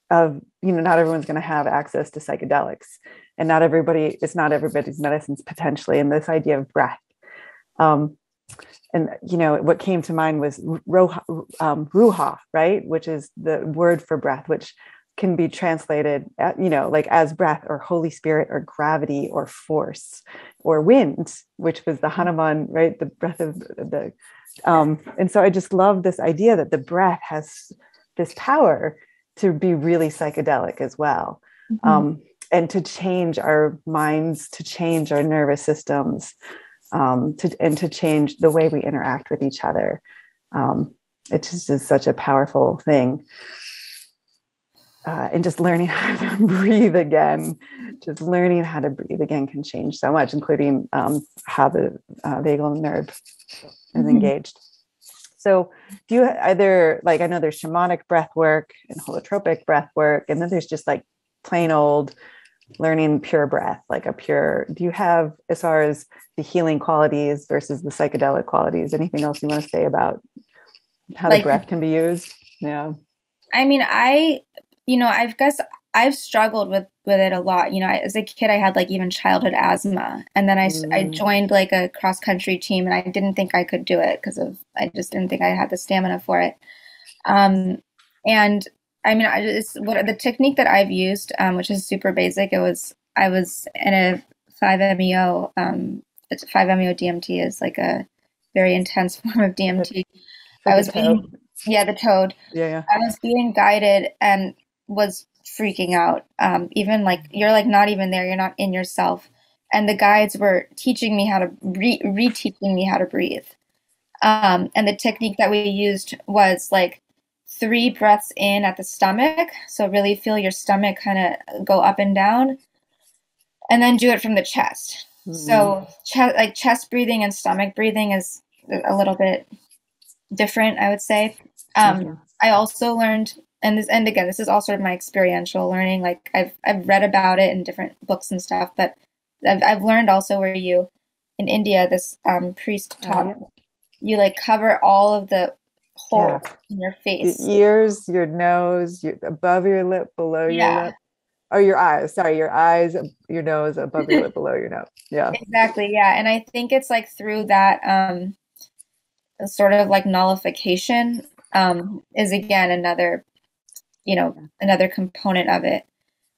of you know not everyone's going to have access to psychedelics, and not everybody it's not everybody's medicines potentially, and this idea of breath. Um, and you know what came to mind was roha, um, ruha, right, which is the word for breath, which can be translated at, you know like as breath or holy spirit or gravity or force or wind which was the hanuman right? The breath of the um, and so i just love this idea that the breath has this power to be really psychedelic as well mm-hmm. um, and to change our minds to change our nervous systems um, to, and to change the way we interact with each other. Um, it just is such a powerful thing uh, and just learning <laughs> how to breathe again just learning how to breathe again can change so much including um, how the uh, vagal nerve is mm-hmm. engaged. So do you either like i know there's shamanic breath work and holotropic breath work and then there's just like plain old learning pure breath like a pure do you have as far as the healing qualities versus the psychedelic qualities anything else you want to say about how like, the breath can be used? Yeah. I mean, I you know, I've guess I've struggled with with it a lot. You know, I, as a kid, I had like even childhood asthma, and then I mm. I joined like a cross country team, and I didn't think I could do it because of I just didn't think I had the stamina for it. Um, and I mean, I just what the technique that I've used, um, which is super basic. It was I was in a five meo. Um, five meo DMT is like a very intense <laughs> form of DMT. I was being yeah the toad. Yeah, yeah. I was being guided, and was freaking out. Um, even like you're like not even there, you're not in yourself. And the guides were teaching me how to re- reteaching me how to breathe. Um, and the technique that we used was like three breaths in at the stomach. So really feel your stomach kind of go up and down, and then do it from the chest. Mm-hmm. So ch- like chest breathing and stomach breathing is a little bit different, I would say. Um, I also learned and this and again this is all sort of my experiential learning like i've i've read about it in different books and stuff but i've, I've learned also where you in india this um, priest Oh, taught you like cover all of the holes Yeah. in your Your face ears, your nose, your above your lip, below your Yeah. lip. Oh, your eyes. Sorry, your eyes, your nose, above your lip, <laughs> below your nose. Yeah. exactly yeah and i think it's like through that um sort of like nullification um is again another you know another component of it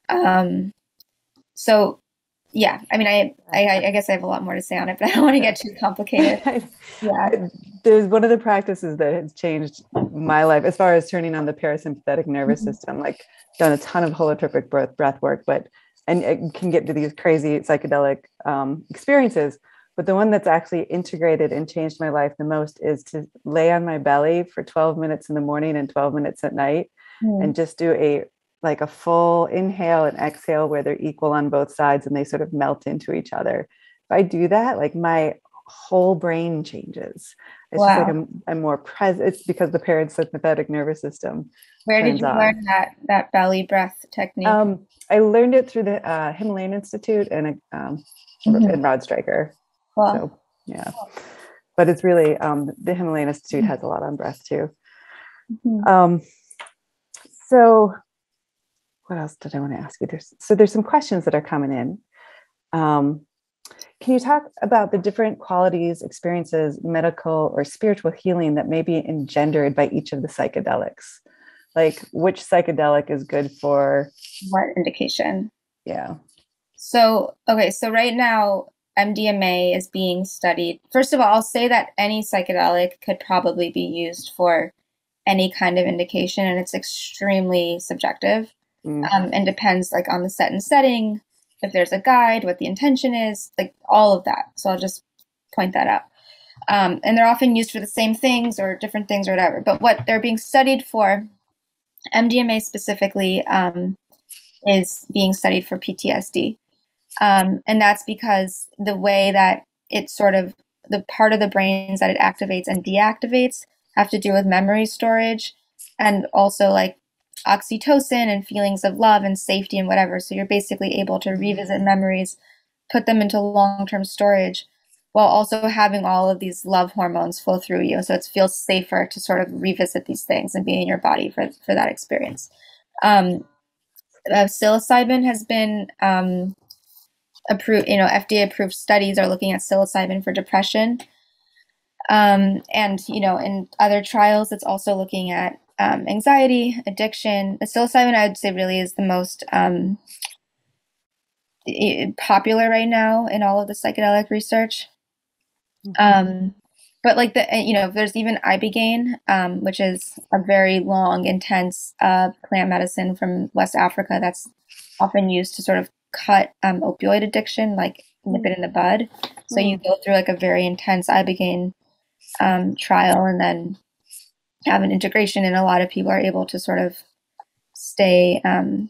um so yeah i mean I, I i guess i have a lot more to say on it <laughs> but i don't want to get too complicated <laughs> yeah There's one of the practices that has changed my life as far as turning on the parasympathetic nervous Mhm. system. Like done a ton of holotropic breath breath work, but and it can get to these crazy psychedelic um, experiences. But the one that's actually integrated and changed my life the most is to lay on my belly for 12 minutes in the morning and 12 minutes at night Hmm. and just do a like a full inhale and exhale where they're equal on both sides and they sort of melt into each other. If I do that, like my whole brain changes. It's just like Wow. I'm, I'm more present. It's because the parasympathetic nervous system. where did you on. learn that that belly breath technique Um, I learned it through the uh, Himalayan Institute and um, Mhm. and Rod Stryker. well So yeah, but it's really um, the Himalayan Institute has a lot on breath too. mhm. Um, so what else did I want to ask you? There's so there's some questions that are coming in. Um, can you talk about the different qualities, experiences, medical or spiritual healing that may be engendered by each of the psychedelics? Like which psychedelic is good for? what indication Yeah. So, okay, so right now, MDMA is being studied. First of all, I'll say that any psychedelic could probably be used for any kind of indication, and it's extremely subjective Mm. um, and depends like on the set and setting, if there's a guide, what the intention is, like all of that. So I'll just point that out. Um, and they're often used for the same things or different things or whatever. But what they're being studied for, MDMA specifically, um, is being studied for PTSD. Um, and that's because the way that it sort of, the part of the brains that it activates and deactivates have to do with memory storage and also like oxytocin and feelings of love and safety and whatever. So you're basically able to revisit memories, put them into long term storage while also having all of these love hormones flow through you. So it feels safer to sort of revisit these things and be in your body for, for that experience. Um, uh, psilocybin has been um, approved, you know, FDA approved studies are looking at psilocybin for depression. Um, and, you know, in other trials, it's also looking at um, anxiety, addiction. The psilocybin, I would say, really is the most um, popular right now in all of the psychedelic research. Um, but like the, uh, you know, there's even ibogaine, um, which is a very long, intense uh, plant medicine from West Africa that's often used to sort of cut um, opioid addiction, like nip it in the bud. So you go through like a very intense ibogaine um, trial and then have an integration, and a lot of people are able to sort of stay, um,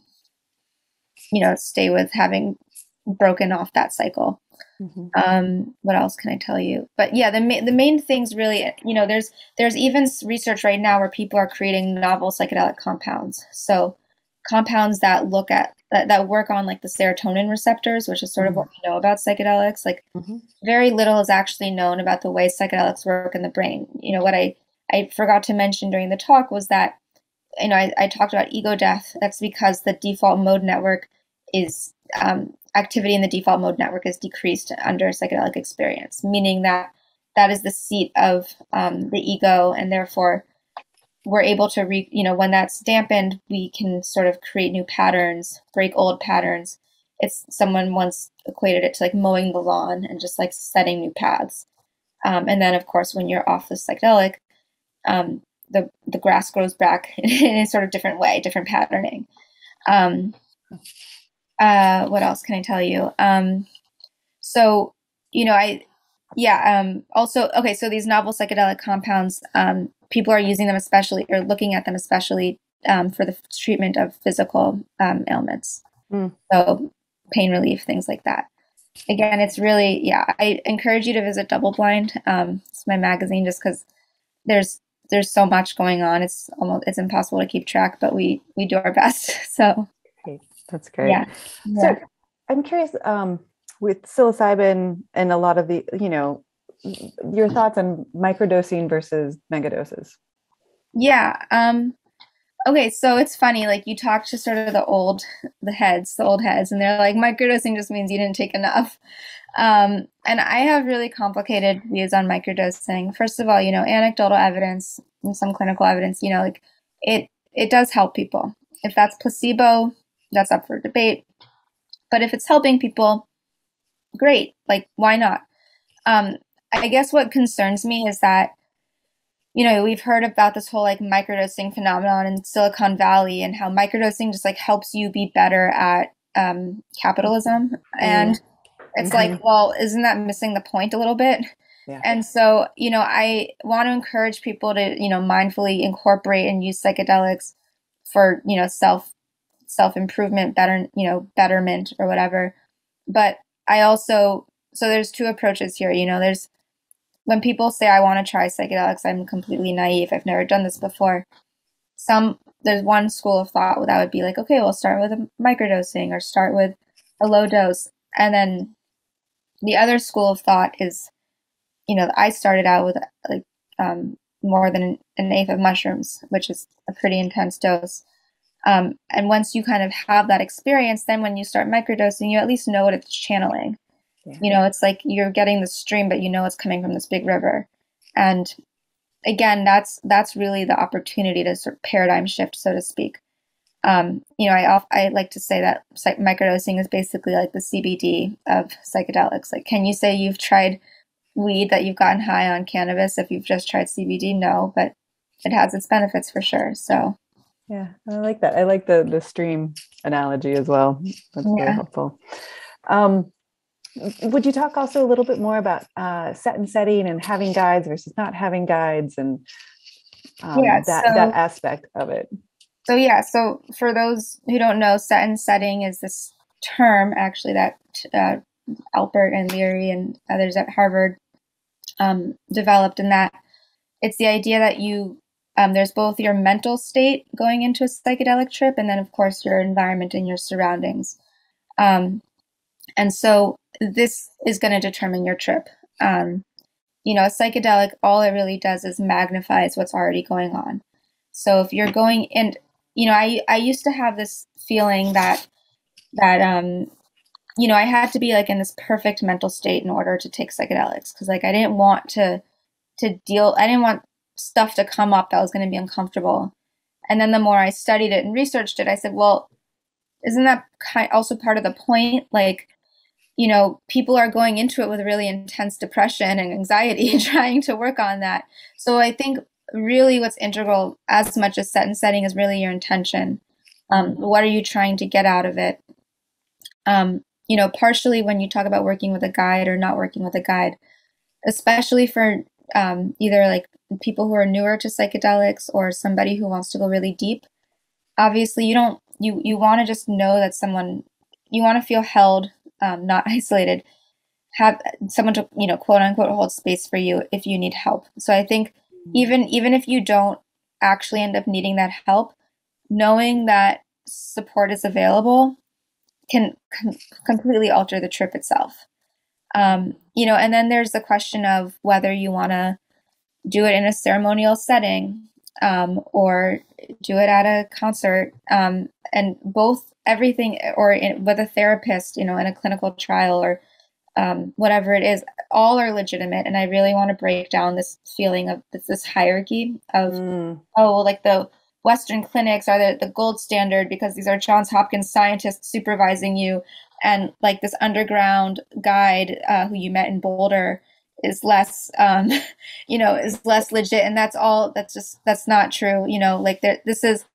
you know, stay with having broken off that cycle. Mhm. Um, what else can I tell you? But yeah, the ma- the main things really, you know, there's there's even research right now where people are creating novel psychedelic compounds. So compounds that look at that, that work on like the serotonin receptors, which is sort of what we know about psychedelics. Like Mhm. very little is actually known about the way psychedelics work in the brain. You know, what I I forgot to mention during the talk was that you know I, I talked about ego death. That's because the default mode network is um, activity in the default mode network is decreased under psychedelic experience, meaning that that is the seat of um, the ego, and therefore we're able to re you know when that's dampened, we can sort of create new patterns, break old patterns. It's someone once equated it to like mowing the lawn and just like setting new paths. Um, and then of course when you're off the psychedelic, um, the the grass grows back <laughs> in a sort of different way, different patterning. Um, uh, what else can I tell you? Um, so you know, I yeah. Um, also, okay. So these novel psychedelic compounds, um, people are using them especially or looking at them especially um, for the treatment of physical um, ailments. Mm. So pain relief, things like that. Again, it's really yeah. I encourage you to visit DoubleBlind. Um, it's my magazine just because there's there's so much going on. It's almost it's impossible to keep track, but we we do our <laughs> best. So great. that's great. Yeah. So. I'm curious um, with psilocybin and a lot of the you know your thoughts on microdosing versus megadoses. Yeah. Um, okay, so it's funny. Like you talk to sort of the old, the heads, the old heads, and they're like, microdosing just means you didn't take enough. Um, and I have really complicated views on microdosing. First of all, you know, anecdotal evidence and some clinical evidence, you know, like it it does help people. If that's placebo, that's up for debate. But if it's helping people, great. Like why not? Um, I guess what concerns me is that you know, we've heard about this whole like microdosing phenomenon in Silicon Valley and how microdosing just like helps you be better at um, capitalism. And mm it's mm-hmm. like, well, isn't that missing the point a little bit? Yeah. And so, you know, I want to encourage people to, you know, mindfully incorporate and use psychedelics for, you know, self self improvement, better, you know, betterment or whatever. But I also so there's two approaches here, you know, there's when people say I want to try psychedelics, I'm completely naive. I've never done this before. Some there's one school of thought that would be like, okay, we'll start with a microdosing or start with a low dose, and then the other school of thought is, you know, I started out with like um, more than an eighth of mushrooms, which is a pretty intense dose. Um, and once you kind of have that experience, then when you start microdosing, you at least know what it's channeling. Yeah. You know, it's like you're getting the stream, but you know it's coming from this big river. And again, that's that's really the opportunity to sort of paradigm shift, so to speak. Um, you know, I I like to say that microdosing is basically like the CBD of psychedelics. Like, can you say you've tried weed that you've gotten high on cannabis if you've just tried CBD? No, but it has its benefits for sure. So, yeah, I like that. I like the the stream analogy as well. That's yeah. very helpful. Um, would you talk also a little bit more about uh, set and setting and having guides versus not having guides and um, yeah, that so, that aspect of it? So yeah, so for those who don't know, set and setting is this term actually that uh, Alpert and Leary and others at Harvard um, developed, in that it's the idea that you um, there's both your mental state going into a psychedelic trip, and then of course your environment and your surroundings. Um, and so this is going to determine your trip. Um, you know, a psychedelic, all it really does is magnifies what's already going on. So if you're going and you know, I I used to have this feeling that that um you know, I had to be like in this perfect mental state in order to take psychedelics because like I didn't want to to deal I didn't want stuff to come up that was going to be uncomfortable. And then the more I studied it and researched it, I said, well, isn't that also part of the point? Like, you know, people are going into it with really intense depression and anxiety, <laughs> trying to work on that. So I think really what's integral as much as set and setting is really your intention. Um, what are you trying to get out of it? Um, you know, partially when you talk about working with a guide or not working with a guide, especially for um, either like people who are newer to psychedelics or somebody who wants to go really deep. Obviously, you don't you you want to just know that someone you want to feel held, um, not <laughs> isolated. Have someone to you know quote unquote hold space for you if you need help. So I think even even if you don't actually end up needing that help knowing that support is available can com- completely alter the trip itself um, you know and then there's the question of whether you want to do it in a ceremonial setting um, or do it at a concert um, and both everything or in, with a therapist you know in a clinical trial or um, whatever it is, all are legitimate. And I really want to break down this feeling of this, this hierarchy of, mm. oh, like the Western clinics are the, the gold standard because these are Johns Hopkins scientists supervising you. And like this underground guide uh, who you met in Boulder is less, um, <laughs> you know, is less legit. And that's all, that's just, that's not true. You know, like there, this is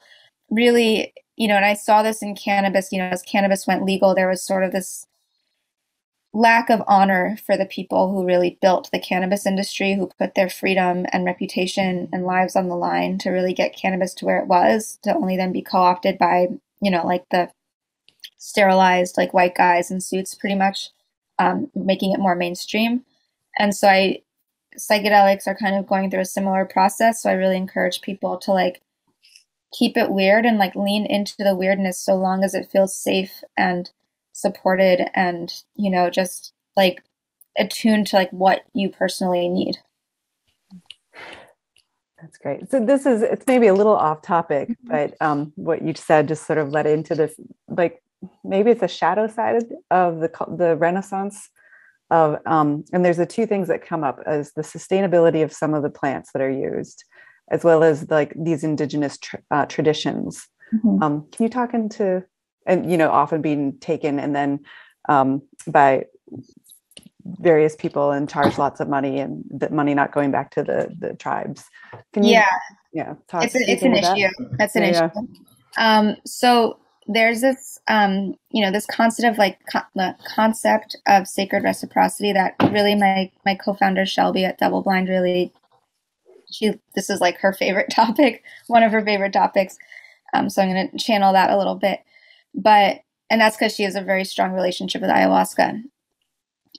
really, you know, and I saw this in cannabis, you know, as cannabis went legal, there was sort of this lack of honor for the people who really built the cannabis industry, who put their freedom and reputation and lives on the line to really get cannabis to where it was, to only then be co opted by, you know, like the sterilized, like white guys in suits, pretty much, um, making it more mainstream. And so I, psychedelics are kind of going through a similar process. So I really encourage people to like keep it weird and like lean into the weirdness so long as it feels safe and supported and, you know, just like attuned to like what you personally need. That's great. So this is it's maybe a little off topic, mm-hmm. but um, what you said just sort of led into this, like maybe it's a shadow side of the the Renaissance of, um, and there's the two things that come up as the sustainability of some of the plants that are used, as well as like these indigenous tr- uh, traditions. Mm-hmm. Um, can you talk into and you know often being taken and then um, by various people and charge lots of money and the money not going back to the the tribes can you yeah yeah talk, it's, a, it's an issue that? that's an yeah, issue yeah. um so there's this um you know this concept of like co- concept of sacred reciprocity that really my my co-founder shelby at DoubleBlind really she this is like her favorite <laughs> topic one of her favorite topics. Um so i'm going to channel that a little bit. But and that's because she has a very strong relationship with ayahuasca.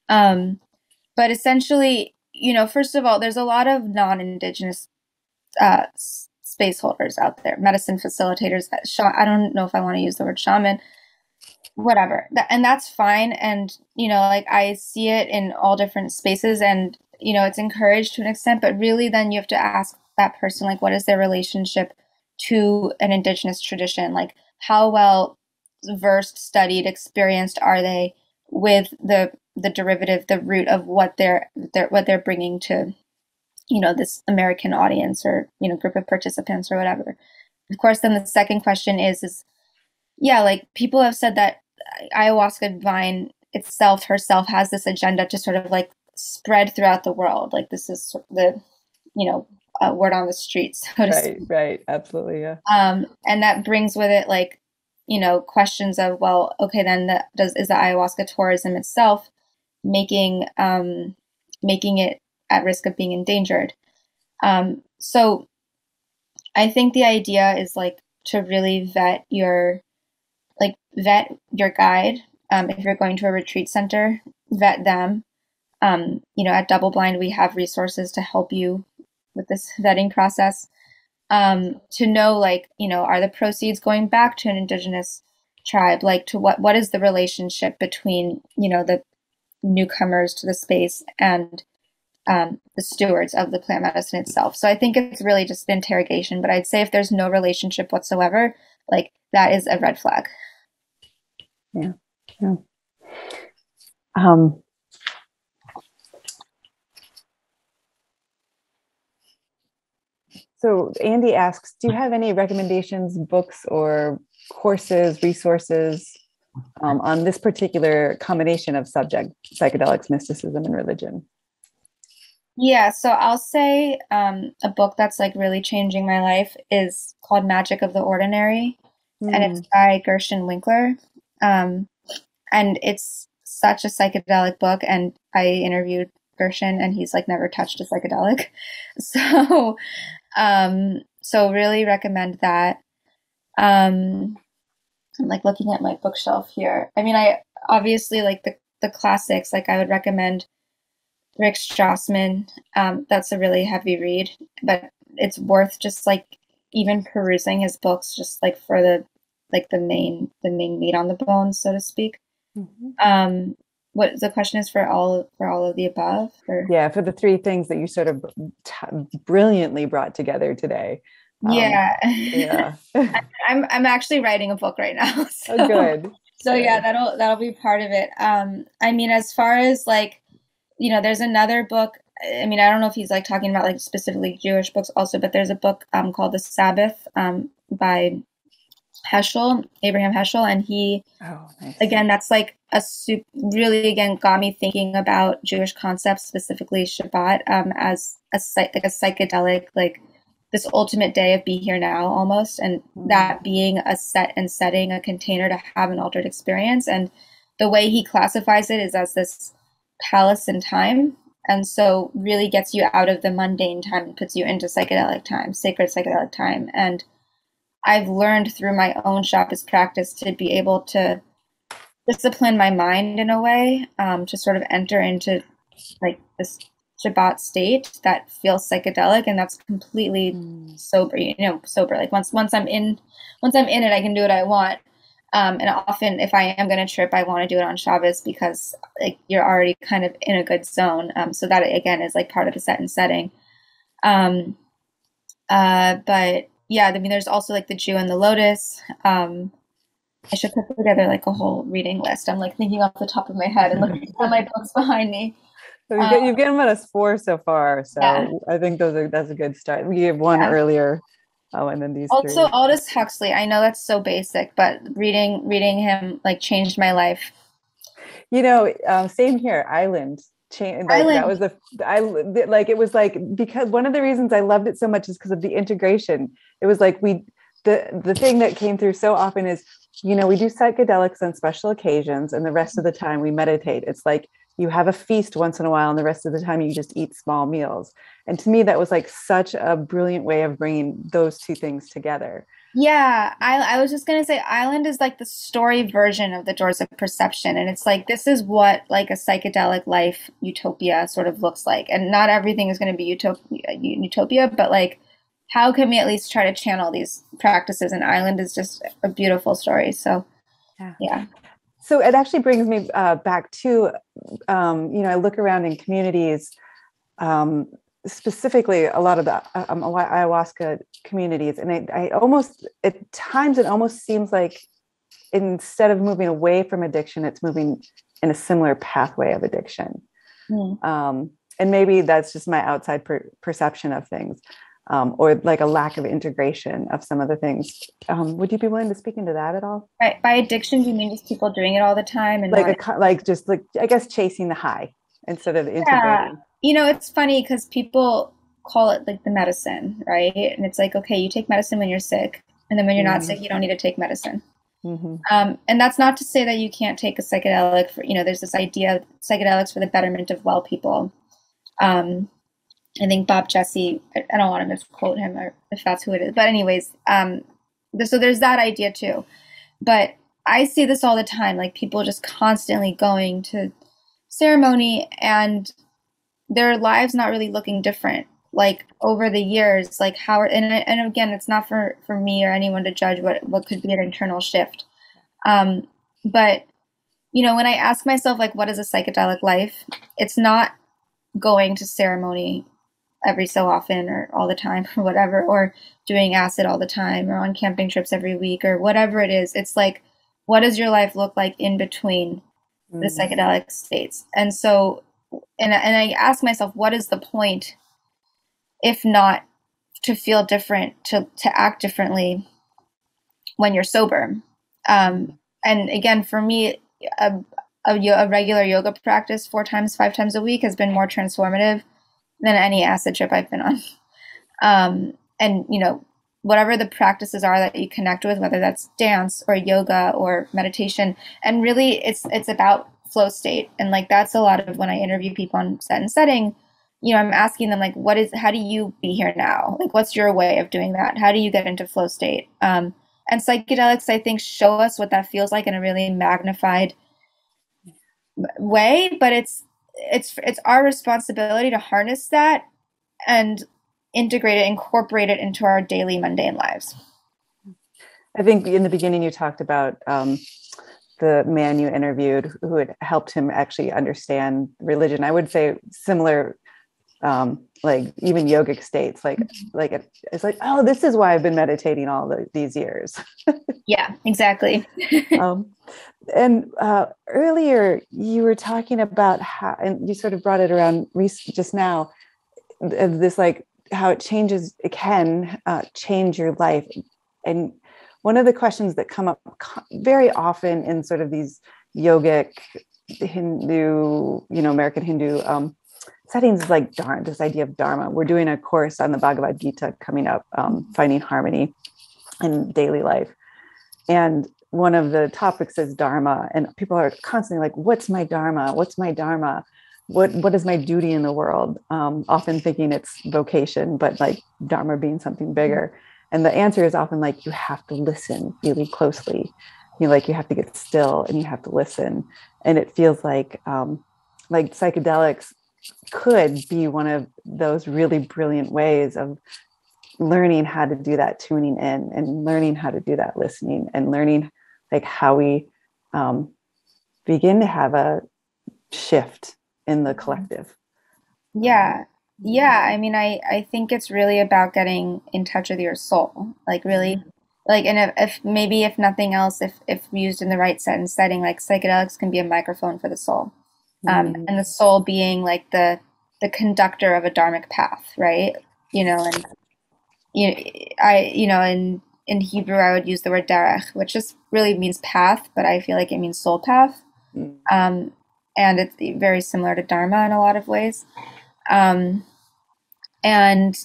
Um, but essentially, you know, first of all, there's a lot of non-indigenous uh, space holders out there, medicine facilitators. I don't know if I want to use the word shaman, whatever, and that's fine. And you know, like I see it in all different spaces, and you know, it's encouraged to an extent. But really, then you have to ask that person, like, what is their relationship to an indigenous tradition? Like, how well versed, studied, experienced are they with the the derivative, the root of what they're, they're what they're bringing to, you know, this American audience or you know group of participants or whatever. Of course, then the second question is is yeah, like people have said that ayahuasca vine itself herself has this agenda to sort of like spread throughout the world. Like this is the you know uh, word on the streets. <laughs> So right, right, absolutely, yeah. Um, and that brings with it like you know questions of well, okay, then the, does is the ayahuasca tourism itself making um, making it at risk of being endangered. Um, so I think the idea is like to really vet your like vet your guide. Um, if you're going to a retreat center, vet them. Um, you know, at DoubleBlind, we have resources to help you with this <laughs> vetting process. Um, to know, like, you know, are the proceeds going back to an indigenous tribe? Like, to what what is the relationship between, you know, the newcomers to the space and um, the stewards of the plant medicine itself. So I think it's really just an interrogation. But I'd say if there's no relationship whatsoever, like that is a red flag. Yeah. Yeah. Um, so Andy asks, do you have any recommendations, books or courses, resources um, on this particular combination of subject psychedelics, mysticism, and religion? Yeah, so I'll say um, a book that's like really changing my life is called Magic of the Ordinary, mm. and it's hmm. by Gershon Winkler. Um, and it's such a psychedelic book. And I interviewed Gershon, and he's like never touched a psychedelic. <laughs> So, um, so really recommend that. Um, I'm like looking at my bookshelf here. I mean, I obviously like the the classics. Like I would recommend Rick Strassman. Um, that's a really heavy read, but it's worth just like even perusing his books, just like for the like the main the main meat on the bone, so to speak. Mm-hmm. Um, what the question is for all for all of the above? Or? Yeah, for the three things that you sort of t- brilliantly brought together today. Um, yeah. Yeah. <laughs> I'm I'm actually writing a book right now. <laughs> So, oh, good. So yeah, that'll that'll be part of it. Um, I mean, as far as like, you know, there's another book. I mean, I don't know if he's like talking about like specifically Jewish books also, but there's a book um called The Sabbath um by Heschel, Abraham Heschel, and he oh, nice. again that's like a soup really again got me thinking about Jewish concepts, specifically Shabbat, um, as a like a psychedelic like this ultimate day of be here now almost and mm-hmm. that being a set and setting a container to have an altered experience and the way he classifies it is as this palace in time and so really gets you out of the mundane time and puts you into psychedelic time sacred psychedelic time and i've learned through my own shabbos practice to be able to discipline my mind in a way um, to sort of enter into like this Shabbat state that feels psychedelic, and that's completely mm. sober. You know, sober. Like once once I'm in, once I'm in it, I can do what I want. Um, and often, if I am going to trip, I want to do it on Shabbos because like you're already kind of in a good zone. Um, so that again is like part of the set and setting. Um, uh, but yeah, I mean, there's also like the Jew in the Lotus. Um, I should put together like a whole reading list. I'm like thinking off the top of my head and looking at my <laughs> books behind me. So you've given us four so far. So yeah. I think those are that's a good start. We gave one yeah. earlier Oh, and then these. Also, three. Aldous Huxley. I know that's so basic, but reading reading him like changed my life. You know, um, same here. Island. Change, like. That was the I like it was like because one of the reasons I loved it so much is because of the integration. It was like we the the thing that came through so often is you know we do psychedelics on special occasions and the rest of the time we meditate. It's like you have a feast once in a while and the rest of the time you just eat small meals and to me that was like such a brilliant way of bringing those two things together. Yeah I, I was just gonna say island is like the story version of the doors of perception and it's like this is what like a psychedelic life utopia sort of looks like. And not everything is going to be utopia utopia but like how can we at least try to channel these practices? And island is just a beautiful story so yeah, yeah. So it actually brings me uh, back to, um, you know, I look around in communities, um, specifically a lot of the um, ayahuasca communities, and I, I almost at times it almost seems like instead of moving away from addiction, it's moving in a similar pathway of addiction. Mm. Um, and maybe that's just my outside per- perception of things um, or like a lack of integration of some of the things. Um, would you be willing to speak into that at all? Right. By addiction, do you mean just people doing it all the time and like a, like just like I guess chasing the high instead of integrating? Yeah. You know, it's funny because people call it like the medicine, right? And it's like, okay, you take medicine when you're sick, and then when you're mm-hmm. not sick, you don't need to take medicine. Mm-hmm. Um, and that's not to say that you can't take a psychedelic for, you know, there's this idea of psychedelics for the betterment of well people. Um, I think Bob Jesse, I don't want to misquote him or if that's who it is. But anyways, um, so there's that idea too. But I see this all the time, like people just constantly going to ceremony and their lives not really looking different. Like over the years, like how and and again, it's not for for me or anyone to judge what what could be an internal shift. Um, but you know, when I ask myself like, what is a psychedelic life? It's not going to ceremony every so often or all the time <laughs> or whatever, or doing acid all the time or on camping trips every week or whatever it is. It's like, what does your life look like in between the psychedelic states? And so, and, and I ask myself, what is the point if not to feel different, to, to act differently when you're sober? Um, and again, for me, a, a, a regular yoga practice four times, five times a week has been more transformative than any acid trip I've been on. Um, and you know, whatever the practices are that you connect with, whether that's dance or yoga or meditation, and really, it's it's about flow state. And like that's a lot of when I interview people on set and setting. You know, I'm asking them like, what is? How do you be here now? Like, what's your way of doing that? How do you get into flow state? Um, and psychedelics, I think, show us what that feels like in a really magnified way. But it's it's it's our responsibility to harness that and integrate it, incorporate it into our daily mundane lives. I think in the beginning you talked about um, the man you interviewed who had helped him actually understand religion. I would say similar, um, like even yogic states, like like it, it's like, oh, this is why I've been meditating all the, these years. <laughs> yeah, exactly. <laughs> um, and uh, earlier you were talking about how, and you sort of brought it around just now, this like how it changes, it can uh, change your life. And one of the questions that come up very often in sort of these yogic Hindu, you know, American Hindu um, settings is like darn this idea of dharma. We're doing a course on the Bhagavad Gita coming up, um, finding harmony in daily life, and one of the topics is dharma and people are constantly like what's my dharma? What's my dharma? What what is my duty in the world? Um, often thinking it's vocation but like dharma being something bigger and the answer is often like you have to listen really closely. You know like you have to get still and you have to listen. And it feels like um, like psychedelics could be one of those really brilliant ways of learning how to do that tuning in and learning how to do that listening and learning like how we um, begin to have a shift in the collective. Yeah yeah i mean i i think it's really about getting in touch with your soul like really like and if, if maybe if nothing else if if used in the right set and setting like psychedelics can be a microphone for the soul. Um, mm. and the soul being like the the conductor of a dharmic path right? You know and you know, i you know in in hebrew i would use the word derech which just really means path but i feel like it means soul path. Mm. um, and it's very similar to dharma in a lot of ways. Um, and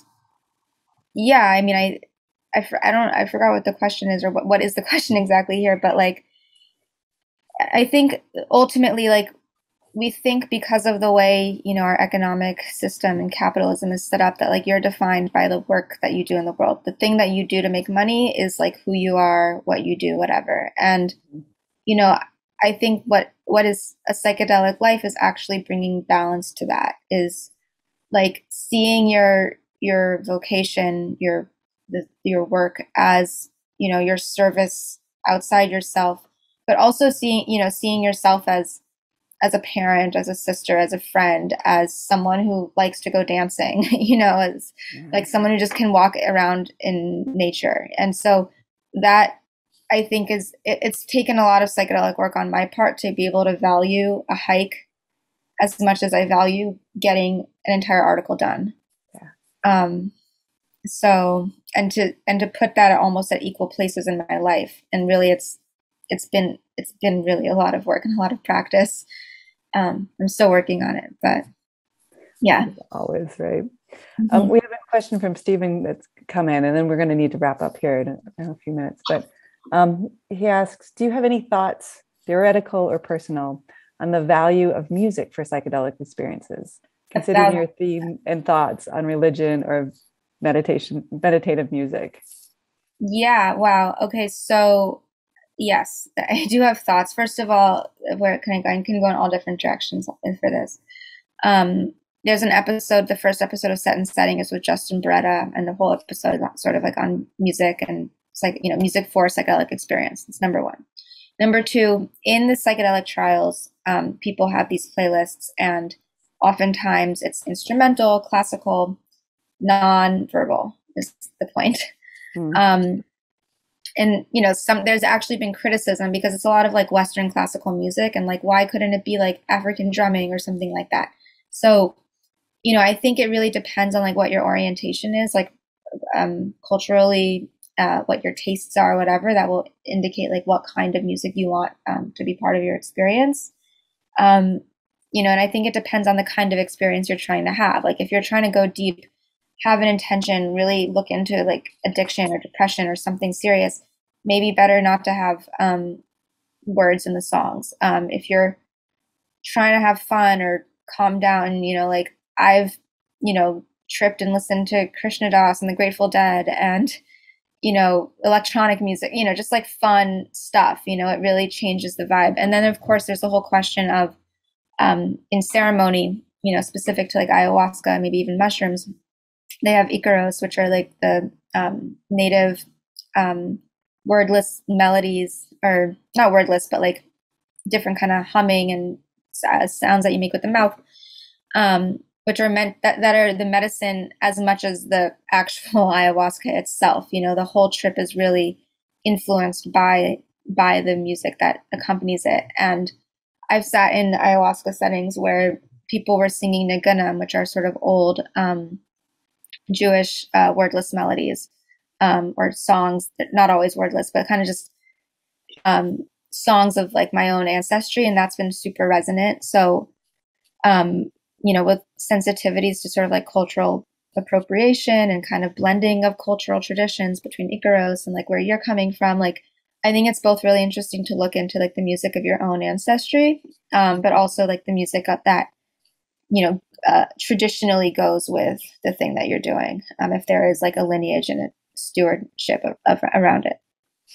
yeah i mean i I, I don't I forgot what the question is or what, what is the <laughs> question exactly here but like I think ultimately like we think because of the way you know our economic system and capitalism is set up that like you're defined by the work that you do in the world. The thing that you do to make money is like who you are what you do whatever. And you know i think what what is a psychedelic life is actually bringing balance to that is like seeing your your vocation your the, your work as you know your service outside yourself but also seeing you know seeing yourself as as a parent as a sister as a friend as someone who likes to go dancing <laughs> you know as mm-hmm. like someone who just can walk around in nature and so that i think is it, it's taken a lot of psychedelic work on my part to be able to value a hike as much as i value getting an entire article done. Yeah. um so and to and to put that almost at equal places in my life. And really it's it's been it's been really a lot of work and a lot of practice. Um i'm still working on it but yeah. Always right? Mm-hmm. um, we have a question from stephen that's come in and then we're going to need to wrap up here in a, in a few minutes. But um, he asks do you have any thoughts theoretical or personal on the value of music for psychedelic experiences considering your theme and thoughts on religion or meditation meditative music. Yeah wow. Okay so yes <laughs> i do have thoughts. First of all where can i go? I can go in all different directions for this. Um there's an episode the first episode of set and setting is with justin boreta and the whole episode is sort of like on music and like you know music for psychedelic experience. It's number one. Number two in the psychedelic trials um, people have these playlists and oftentimes it's instrumental classical non-verbal is the point. Mm. Um, and you know, some there's actually been criticism because it's a lot of like Western classical music, and like why couldn't it be like African drumming or something like that? So, you know, I think it really depends on like what your orientation is, like um, culturally, uh, what your tastes are, whatever. That will indicate like what kind of music you want um, to be part of your experience. Um, you know, and I think it depends on the kind of experience you're trying to have. Like if you're trying to go deep have an intention, really look into like addiction or depression or something serious, maybe better not to have um, words in the songs. Um, if you're trying to have fun or calm down, you know, like I've, you know, tripped and listened to Krishna Das and the Grateful Dead and, you know, electronic music, you know, just like fun stuff, you know, it really changes the vibe. And then, of course, there's the whole question of um, in ceremony, you know, specific to like ayahuasca, maybe even mushrooms, they have Icaros, which are like the um, native um, wordless melodies, or not wordless, but like different kind of humming and uh, sounds that you make with the mouth, um, which are meant that, that are the medicine as much as the actual <laughs> ayahuasca itself. You know, the whole trip is really influenced by by the music that accompanies it. And I've sat in ayahuasca settings where people were singing niggunim, which are sort of old um, Jewish uh, wordless melodies um, or songs, not always wordless, but kind of just um, songs of like my own ancestry. And that's been super resonant. So, um, you know, with sensitivities to sort of like cultural appropriation and kind of blending of cultural traditions between Icaros and like where you're coming from, like, I think it's both really interesting to look into like the music of your own ancestry, um, but also like the music of that you know uh, traditionally goes with the thing that you're doing um, if there is like a lineage and a stewardship of, of, around it.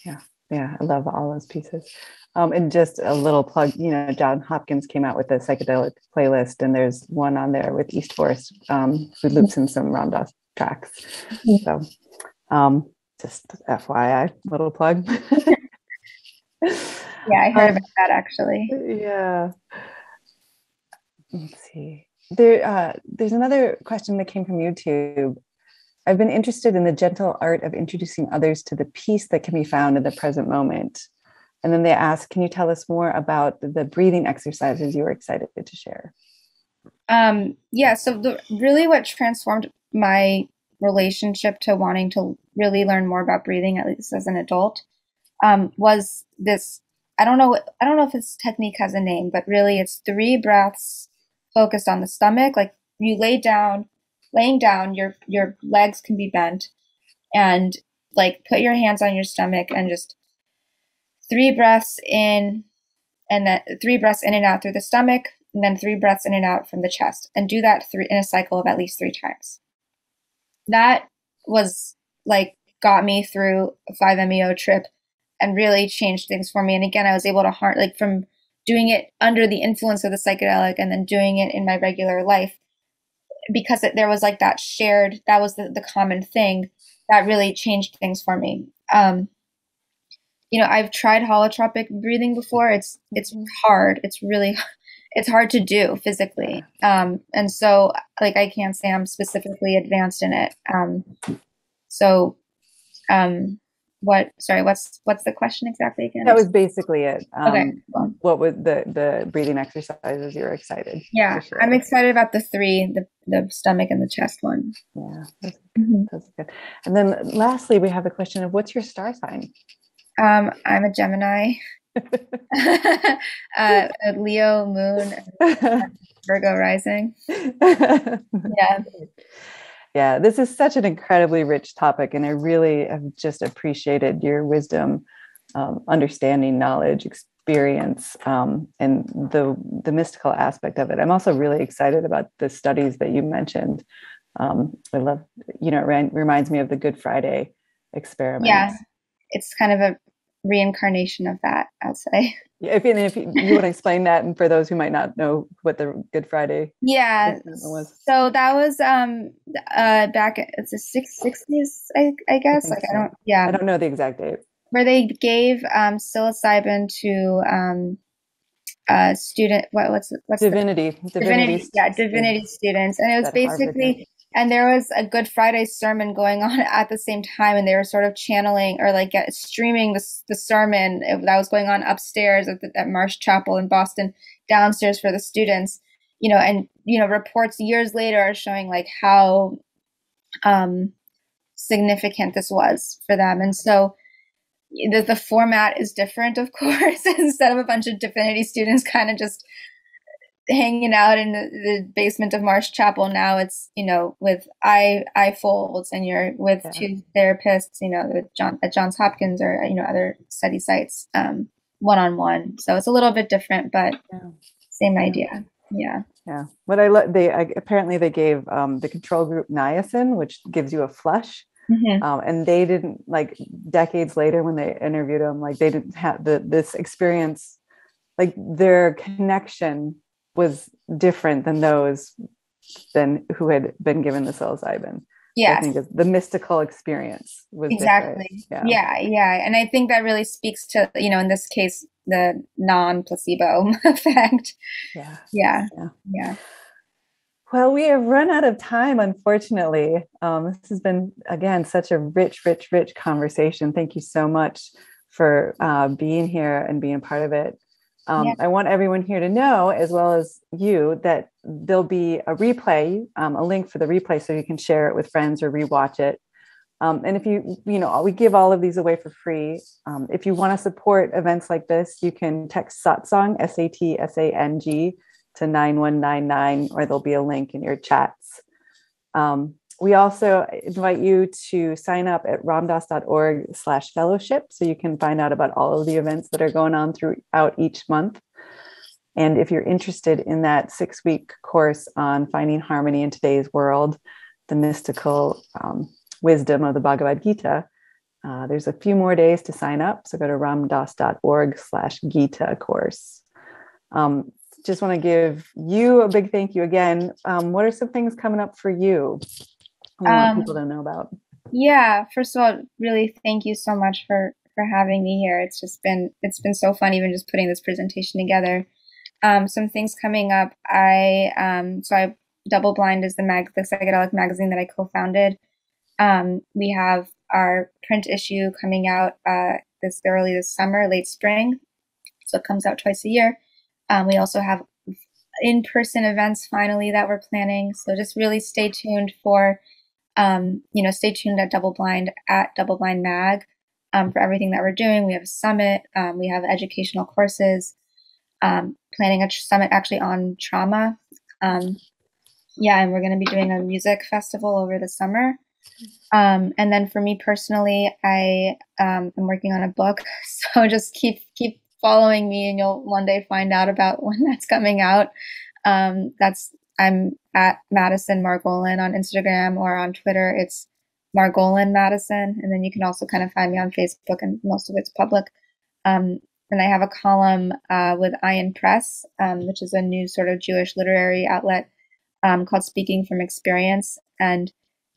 Yeah yeah, I love all those pieces. Um, and just a little plug, you know, John Hopkins came out with a psychedelic playlist, and there's one on there with East Forest um, who loops in some Ram Dass tracks. So, um, just FYI, little plug. <laughs> yeah, I heard about that actually. Yeah. Let's see. There, uh, there's another question that came from YouTube. I've been interested in the gentle art of introducing others to the peace that can be found in the present moment. And then they ask, can you tell us more about the breathing exercises you were excited to share? Um, yeah, so the, really what transformed my relationship to wanting to really learn more about breathing, at least as an adult, um, was this. I don't know. I don't know if this technique has a name, but really, it's three breaths focused on the stomach. Like you lay down, laying down, your your legs can be bent, and like put your hands on your stomach and just three breaths in, and then three breaths in and out through the stomach, and then three breaths in and out from the chest, and do that three in a cycle of at least three times. That was like got me through a 5-MeO trip and really changed things for me. And again, I was able to heart like from doing it under the influence of the psychedelic and then doing it in my regular life because it, there was like that shared that was the, the common thing that really changed things for me. Um, you know i've tried holotropic breathing before. It's it's hard. It's really <laughs> it's hard to do physically. Um, and so like i can't say i'm specifically advanced in it. Um, so um, what sorry what's what's the question exactly again? That was basically it. Um, okay well, what was the the breathing exercises you're excited yeah i'm excited about the three the the stomach and the chest one. Yeah that's, mm-hmm. that's good. And then lastly we have the question of what's your star sign? Um i'm a gemini. <laughs> <laughs> Uh, a leo moon <laughs> virgo rising. Yeah yeah, this is such an incredibly rich topic, and I really have just appreciated your wisdom, um, understanding, knowledge, experience, um, and the the mystical aspect of it. I'm also really excited about the studies that you mentioned. Um, I love, you know, it reminds me of the Good Friday experiment. Yeah, it's kind of a reincarnation of that, I'd say. <laughs> if, if you, you want to explain that, and for those who might not know what the Good Friday yeah was, so that was um uh back it's the six sixties, I, I guess. I like so. I don't, yeah, I don't know the exact date. Where they gave um psilocybin to um uh student what what's what's divinity the, divinity, divinity yeah divinity students and it was basically and there was a Good Friday sermon going on <laughs> at the same time, and they were sort of channeling or like uh, streaming the the sermon that was going on upstairs at, the, at Marsh Chapel in Boston, downstairs for the students. You know, and you know, reports years later are showing like how um, significant this was for them, and so the, the format is different, of <laughs> course. Instead of a bunch of divinity students kind of just hanging out in the, the, basement of Marsh Chapel. Now it's you know with eye eye folds, and you're with yeah. two therapists, you know, with John at Johns Hopkins or you know other study sites, one on one. So it's a little bit different, but yeah. same idea. Yeah. Yeah. What I let they I, apparently they gave um, the control group niacin, which gives you a flush. Mm-hmm. Um, and they didn't like decades later when they interviewed them, like they didn't have the this experience, like their connection was different than those than who had been given the psilocybin. Yeah, I think the mystical experience was exactly. Yeah. yeah, yeah, and I think that really speaks to you know in this case the non-placebo <laughs> effect. Yeah, yeah, yeah. yeah. Well, we have run out of time, unfortunately. Um, this has been, again, such a rich, rich, rich conversation. Thank you so much for uh, being here and being part of it. Um. I want everyone here to know, as well as you, that there'll be a replay, um, a link for the replay so you can share it with friends or rewatch it. Um, and if you, you know, we give all of these away for free. Um, if you want to support events like this, you can text Satsang, S A T S A N G, to 9199, or there'll be a link in your chats. Um, we also invite you to sign up at ramdass.org slash fellowship so you can find out about all of the events that are going on throughout each month. And if you're interested in that six week course on finding harmony in today's world, the mystical um, wisdom of the Bhagavad Gita, Uh, there's a few more days to sign up. So go to ramdass.org slash Gita course. Um, just want to give you a big thank you again. Um, what are some things coming up for you? Um, people to know about. Yeah, first of all, really thank you so much for for having me here. It's just been it's been so fun even just putting this presentation together. Um, some things coming up. I um, so I DoubleBlind is the mag the psychedelic magazine that I co-founded. Um, we have our print issue coming out uh, this early this summer, late spring. So it comes out twice a year. Um, we also have in-person events finally that we're planning. So just really stay tuned for, um, you know, stay tuned at DoubleBlind at DoubleBlind Mag um, for everything that we're doing. We have a summit. Um, we have educational courses. Um, planning a summit actually on trauma. Um, yeah, and we're going to be doing a music festival over the summer. Um, and then for me personally, I um, am working on a book, <laughs> so just keep keep following me, and you'll one day find out about <laughs> when that's coming out. Um, that's I'm at Madison Margolin on Instagram or on Twitter. It's Margolin Madison, and then you can also kind of find me on Facebook, and most of it's public. Um, and I have a column uh, with Ayin Press, um, which is a new sort of Jewish literary outlet um, called Speaking from Experience, and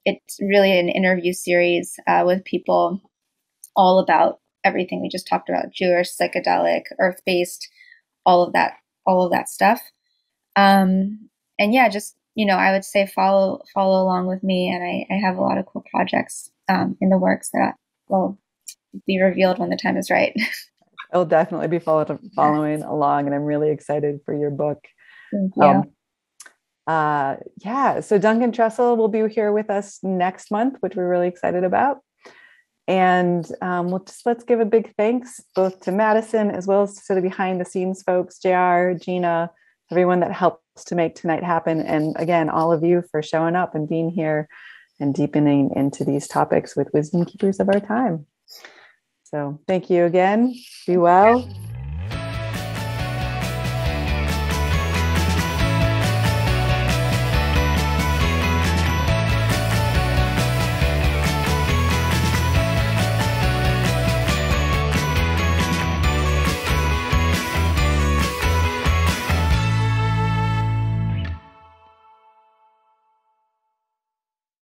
it's really an interview series uh, with people all about everything we just talked about jewish psychedelic earth-based all of that all of that stuff um, and yeah just you know i would say follow follow along with me and i, I have a lot of cool projects um, in the works that will be revealed when the time is right <laughs> i'll definitely be follow- following along and i'm really excited for your book Thank you. Um, uh, yeah, so Duncan Trussell will be here with us next month, which we're really excited about. And um, we'll just let's give a big thanks both to Madison as well as to the behind the scenes folks, JR, Gina, everyone that helps to make tonight happen. And again, all of you for showing up and being here and deepening into these topics with wisdom keepers of our time. So thank you again. Be well.